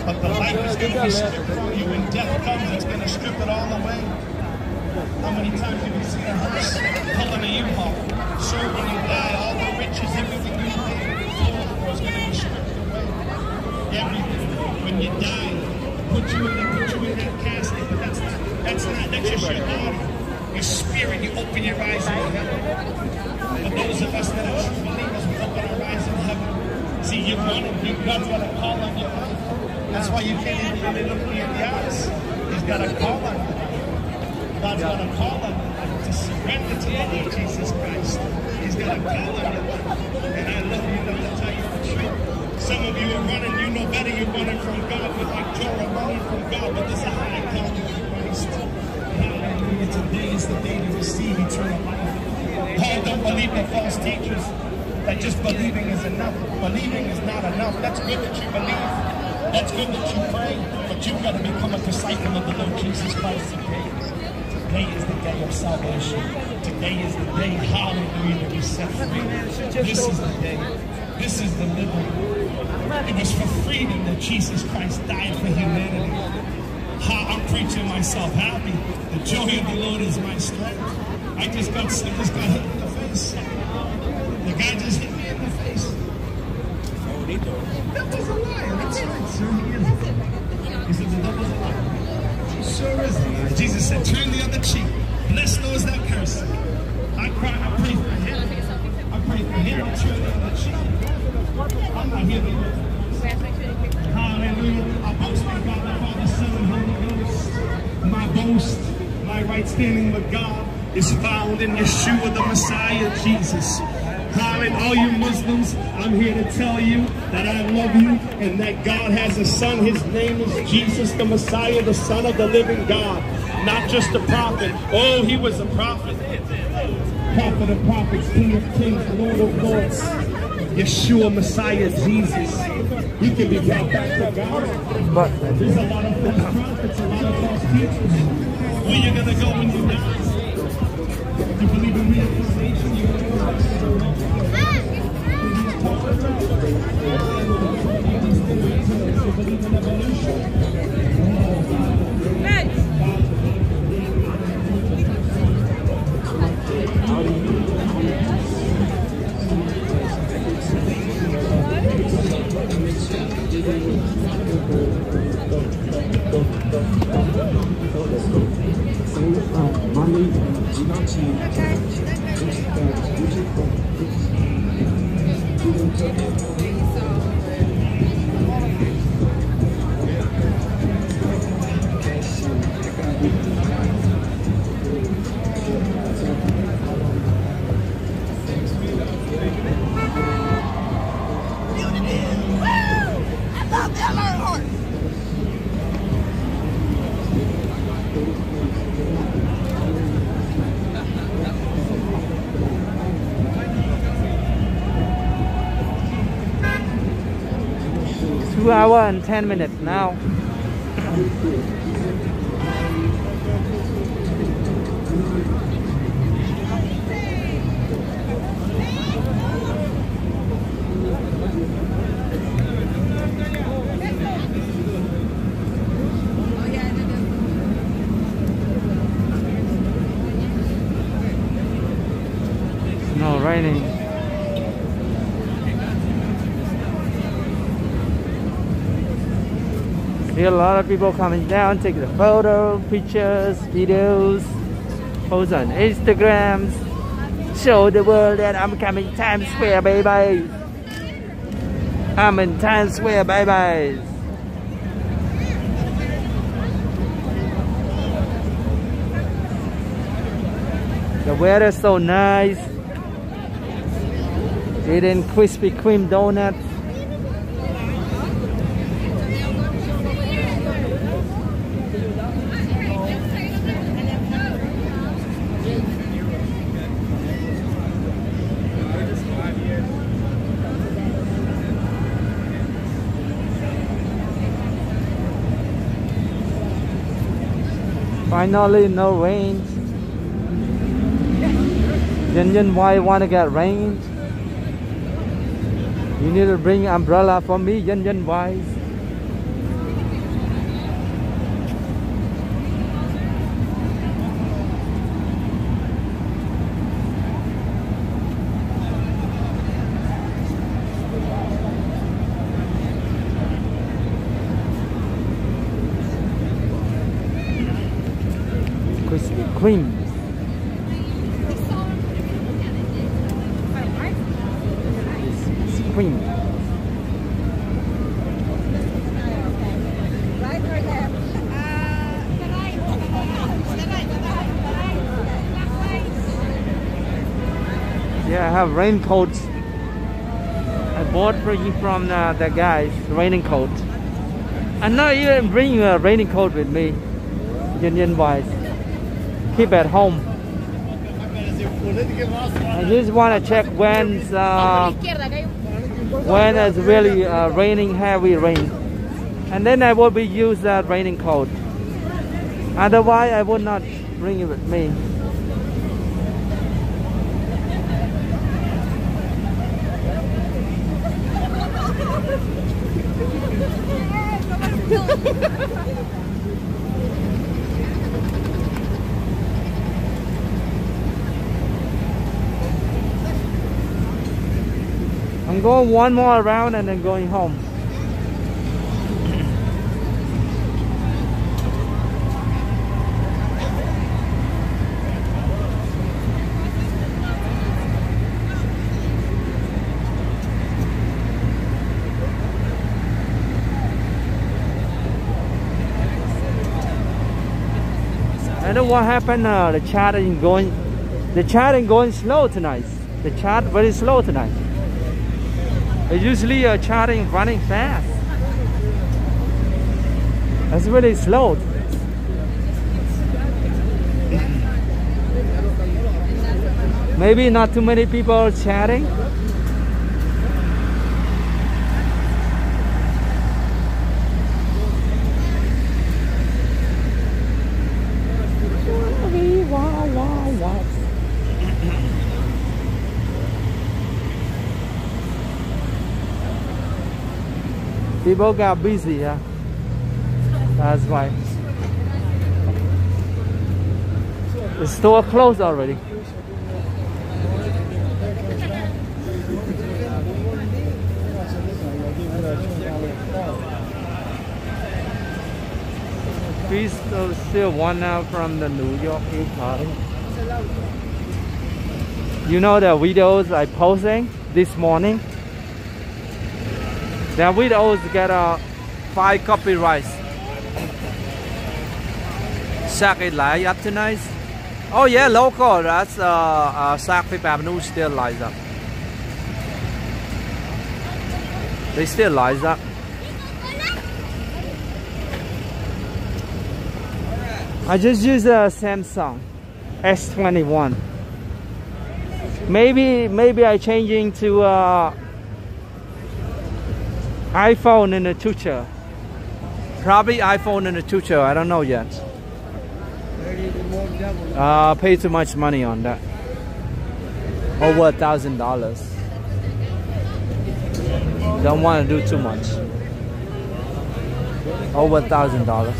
But the life is going to be stripped from you. When death comes, it's going to strip it all away. How many times have you seen a hearse pulling a U-Haul? Sure, when you die, all the riches, everything you paid for is going to be stripped away. Everything. When you die, put you in, put you in that casket, but that's not, that's not, that's just your body. Your spirit, you open your eyes in heaven. But those of us that are true believers, we open our eyes in heaven. See, you're running, you, God's got a call on your life. That's why you can't even really look me in the eyes. He's got a call on you. God's got a call on you to surrender to the Lord Jesus Christ. He's got a call on you. And I love you enough to tell you. Some of you are running, you know better you're running from God, but like Jonah running from God, but this there's a high calling in Christ. Hallelujah. Today is the day to receive eternal life. Paul don't believe the false teachers that just believing is enough. Believing is not enough. That's good that you believe. That's good that you pray. But you've got to become a disciple of the Lord Jesus Christ today. Today is the day of salvation. Today is the day, hallelujah, to be set free. This is the day. This is the liberty. It was for freedom that Jesus Christ died for humanity. Ha, I'm preaching myself happy. The joy of the Lord is my strength. I just got, I just got hit in the face. Right standing with God is found in Yeshua, the Messiah, Jesus. Hallelujah. All you Muslims, I'm here to tell you that I love you and that God has a son. His name is Jesus, the Messiah, the Son of the living God. Not just a prophet. Oh, he was a prophet. Prophet of prophets, King of kings, Lord of lords. Yeshua, Messiah, Jesus. He can be brought back to God. There's a lot of false prophets, a lot of false teachers where you're gonna go when you die. If you believe in reincarnation, you're gonna go. Thank
you. Thank you. And 10 minutes now. No raining. See a lot of people coming down, taking the photo, pictures, videos, post on Instagrams, show the world that I'm coming Times Square, baby. I'm in Times Square, baby. The weather's so nice. Eating Krispy Kreme donuts. Finally, no rain. Yin, why want to get rain? You need to bring umbrella for me, Yin, why? Krispy Kreme. Krispy Kreme. Yeah, I have raincoats. I bought for you from the, the guys, raining coat. I'm not even bringing a raining coat with me, Union wise. Keep at home. I just want to check when uh, when it's really uh, raining heavy rain, and then I will be use that raining coat. Otherwise, I would not bring it with me. I'm one more round and then going home. I don't know what happened. Uh, the chat is going, the chat is going slow tonight. The chat very slow tonight. Usually uh, charting running fast. It's really slow. Maybe not too many people chatting. People got busy, yeah. That's why. The store closed already. We still, still one out from the New York party. You know the videos I posting this morning? The videos get uh, five copyrights. Sac it light up tonight. Oh yeah, local. That's uh, uh Saks Fifth Avenue still lights up. They still lights up. I just use a Samsung S21. Maybe maybe I changing to uh, iPhone in the future. Probably iPhone in the future. I don't know yet. Uh, pay too much money on that. Over a thousand dollars. Don't want to do too much. Over a thousand dollars.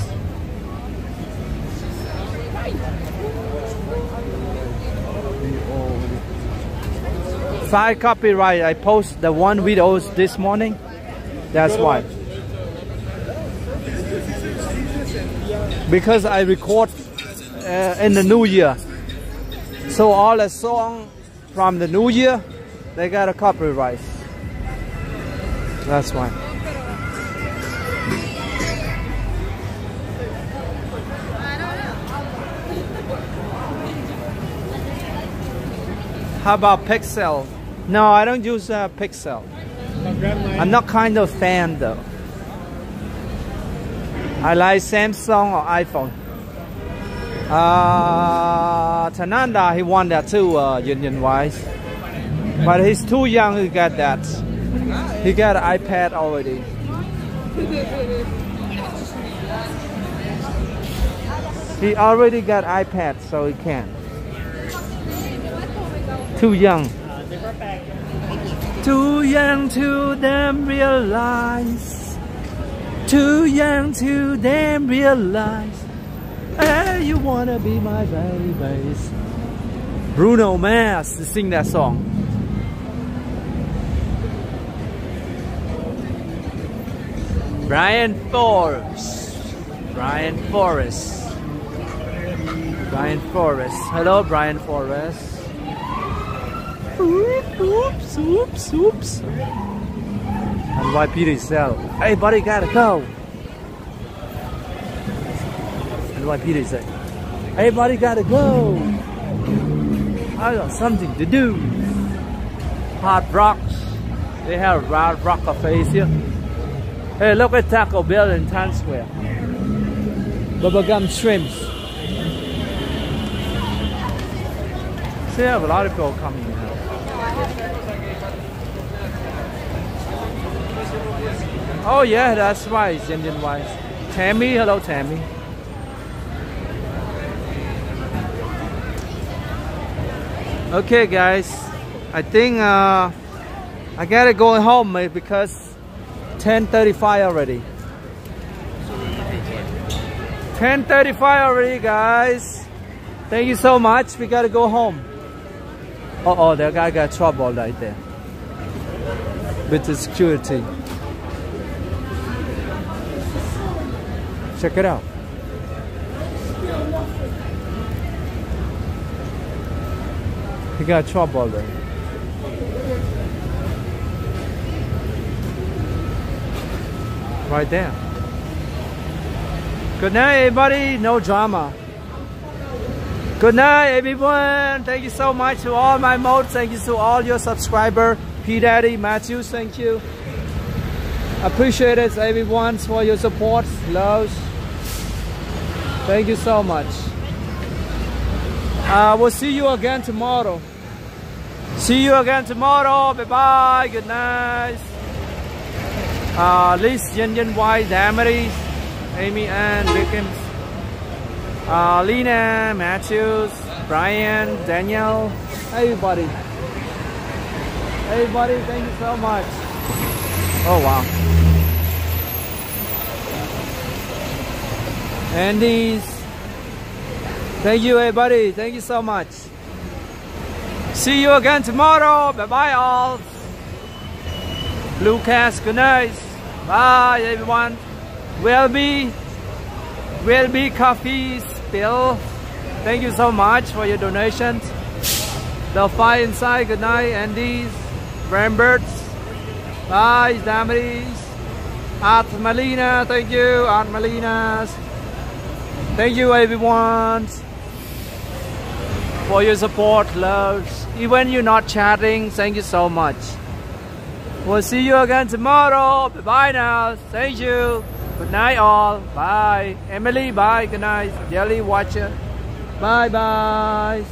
Five copyright. I post the one videos this morning. That's why. Because I record uh, in the new year. So all the song from the new year, they got a copyright. That's why. How about Pixel? No, I don't use uh, Pixel. I'm not kind of fan though. I like Samsung or iPhone. Uh, Tananda, he won that too, uh, union wise. But he's too young to get that. He got an iPad already. He already got iPad, so he can. Too young. Too young to them realize. Too young to them realize. Hey, you wanna be my baby. Bruno Mars to sing that song. Brian Forrest. Brian Forrest. Brian Forrest. Hello, Brian Forrest. Oops, oops, oops. And why Peter said, Hey, buddy, gotta go. And why Peter said, Hey, buddy, gotta go. I got something to do. Hard rocks. They have hard rock cafes here. Hey, look at Taco Bell in Times Square. Bubba Gump shrimps. So they have a lot of people coming. Oh yeah, that's it's Indian wise. Tammy, hello Tammy. Okay guys, I think uh, I gotta go home mate, because 10.35 already. 10.35 already guys. Thank you so much, we gotta go home. Uh oh, that guy got trouble right there. With the security. Check it out. He got trouble there. Right there. Good night, everybody. No drama. Good night, everyone. Thank you so much to all my modes. Thank you to all your subscriber. P Daddy, Matthew, thank you. Appreciate it, everyone, for your support, loves. Thank you so much. Uh, we'll see you again tomorrow. See you again tomorrow. Bye bye. Good night. Uh, Liz, Yin Yin White, Damaris, Amy Ann, Wickens, uh, Lena, Matthews, Brian, Daniel, everybody. Everybody, thank you so much. Oh wow. Andy's. Thank you everybody. Thank you so much. See you again tomorrow. Bye bye all. Lucas, good night. Bye everyone. Will be will be coffee spill. Thank you so much for your donations. The fire inside, good night, Andy's, Ramberts, bye, Damaris, Aunt Melina, thank you, Aunt Melina's. Thank you everyone for your support, loves. Even you're not chatting, thank you so much. We'll see you again tomorrow. Bye now. Thank you. Good night all. Bye. Emily, bye. Good night. Jelly watcher. Bye bye.